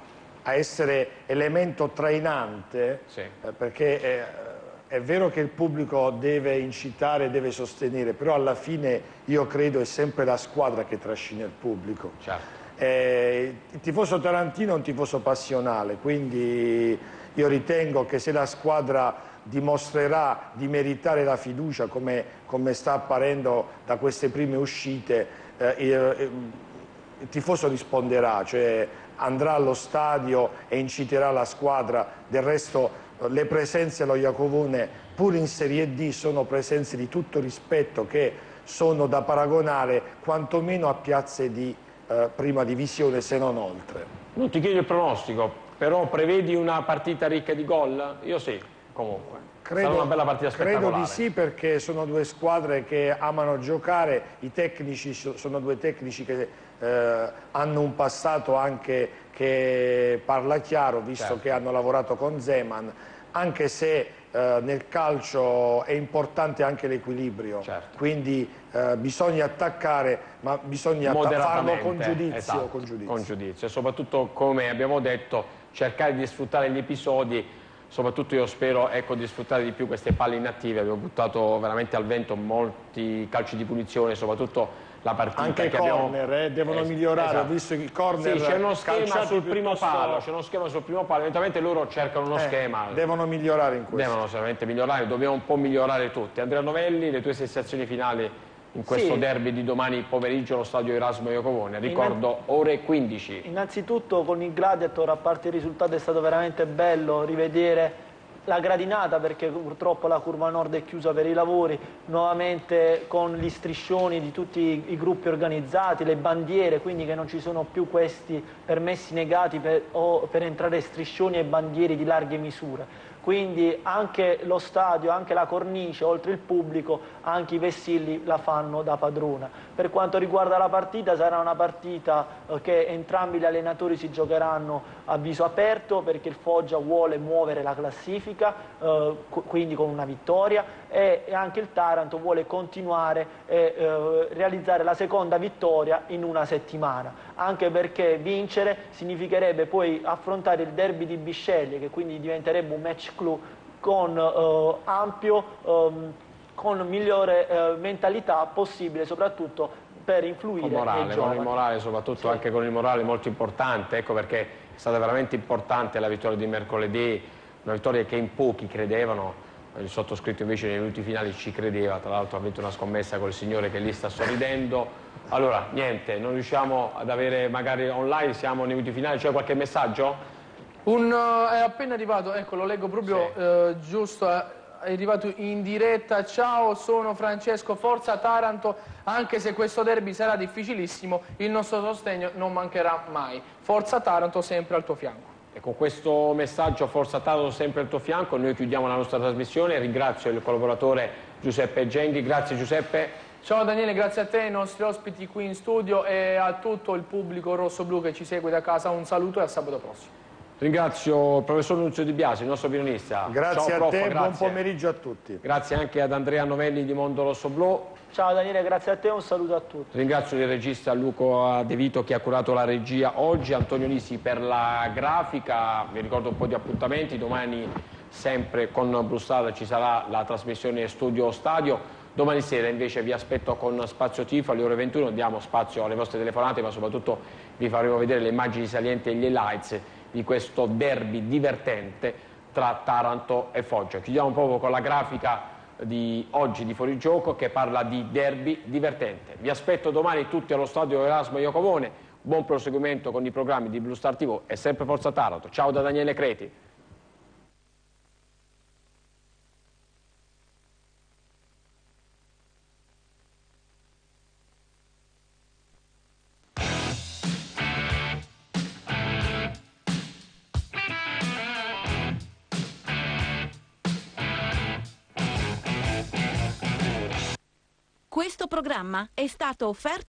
a essere elemento trainante, Sì. eh, perché eh, è vero che il pubblico deve incitare, deve sostenere, però alla fine io credo è sempre la squadra che trascina il pubblico. Certo. Eh, il tifoso tarantino è un tifoso passionale, quindi io ritengo che se la squadra dimostrerà di meritare la fiducia come, come sta apparendo da queste prime uscite, eh, il, il tifoso risponderà, cioè andrà allo stadio e inciterà la squadra, del resto eh, le presenze allo Iacovone pur in Serie D sono presenze di tutto rispetto che sono da paragonare quantomeno a piazze di eh, prima divisione se non oltre. Non ti chiedo il pronostico, però prevedi una partita ricca di gol? Io sì, comunque. Credo, Sarà una bella partita. Credo di sì perché sono due squadre che amano giocare, i tecnici sono due tecnici che eh, hanno un passato anche che parla chiaro, visto certo. che hanno lavorato con Zeman, anche se eh, nel calcio è importante anche l'equilibrio, certo. quindi eh, bisogna attaccare, ma bisogna farlo con giudizio, esatto, con giudizio. Con giudizio. E soprattutto, come abbiamo detto, cercare di sfruttare gli episodi soprattutto io spero ecco, di sfruttare di più queste palle inattive, abbiamo buttato veramente al vento molti calci di punizione, soprattutto la partita anche che i corner abbiamo... eh, devono eh, migliorare. Esatto. ho visto che i corner sì, c'è uno schema sul primo palo c'è uno schema sul primo palo. Eventualmente loro cercano uno eh, schema. devono migliorare in questo. Devono solamente migliorare dobbiamo un po' migliorare tutti. Andrea Novelli le tue sensazioni finali in questo sì. derby di domani pomeriggio allo stadio Erasmo Iacovone, ricordo ore 15. Innanzitutto con il Gladiator, a parte il risultato, è stato veramente bello rivedere la gradinata perché purtroppo la curva nord è chiusa per i lavori, nuovamente con gli striscioni di tutti i gruppi organizzati, le bandiere, quindi che non ci sono più questi permessi negati per, per entrare striscioni e bandiere di larghe misure quindi anche lo stadio, anche la cornice, oltre il pubblico, anche i vessilli la fanno da padrona. Per quanto riguarda la partita sarà una partita eh, che entrambi gli allenatori si giocheranno a viso aperto perché il Foggia vuole muovere la classifica, eh, quindi con una vittoria e, anche il Taranto vuole continuare e eh, realizzare la seconda vittoria in una settimana, anche perché vincere significherebbe poi affrontare il derby di Bisceglie che quindi diventerebbe un match clou con eh, ampio, ehm, con migliore eh, mentalità possibile, soprattutto per influire con morale, con il morale, soprattutto sì. anche con il morale molto importante, ecco perché è stata veramente importante la vittoria di mercoledì, una vittoria che in pochi credevano, il sottoscritto invece nei minuti finali ci credeva, tra l'altro ha vinto una scommessa col signore che lì sta sorridendo. Allora, niente, non riusciamo ad avere magari online, siamo nei minuti finali, c'è qualche messaggio? Un, uh, è appena arrivato, ecco, lo leggo proprio sì. uh, giusto, è arrivato in diretta. Ciao, sono Francesco, forza Taranto, anche se questo derby sarà difficilissimo, il nostro sostegno non mancherà mai. Forza Taranto sempre al tuo fianco. E con questo messaggio Forza Taranto sempre al tuo fianco noi chiudiamo la nostra trasmissione. Ringrazio il collaboratore Giuseppe Genghi. Grazie Giuseppe. Ciao Daniele, grazie a te, ai nostri ospiti qui in studio e a tutto il pubblico rosso-blu che ci segue da casa. Un saluto e a sabato prossimo. Ringrazio il professor Nunzio Di Biasi, il nostro opinionista. Grazie Ciao, a prof, te, grazie. buon pomeriggio a tutti. Grazie anche ad Andrea Novelli di Mondo Rosso Blu. Ciao Daniele, grazie a te un saluto a tutti. Ringrazio il regista Luco De Vito che ha curato la regia oggi, Antonio Nisi per la grafica, vi ricordo un po' di appuntamenti, domani sempre con Brustata ci sarà la trasmissione Studio Stadio. Domani sera invece vi aspetto con Spazio Tifo alle ore 21, diamo spazio alle vostre telefonate ma soprattutto vi faremo vedere le immagini salienti e gli highlights di questo derby divertente tra Taranto e Foggia. Chiudiamo proprio con la grafica di oggi di Fuorigioco che parla di derby divertente. Vi aspetto domani tutti allo stadio Erasmo Iacovone. Buon proseguimento con i programmi di Blue Star TV e sempre Forza Taranto. Ciao da Daniele Creti. Programma è stato offerto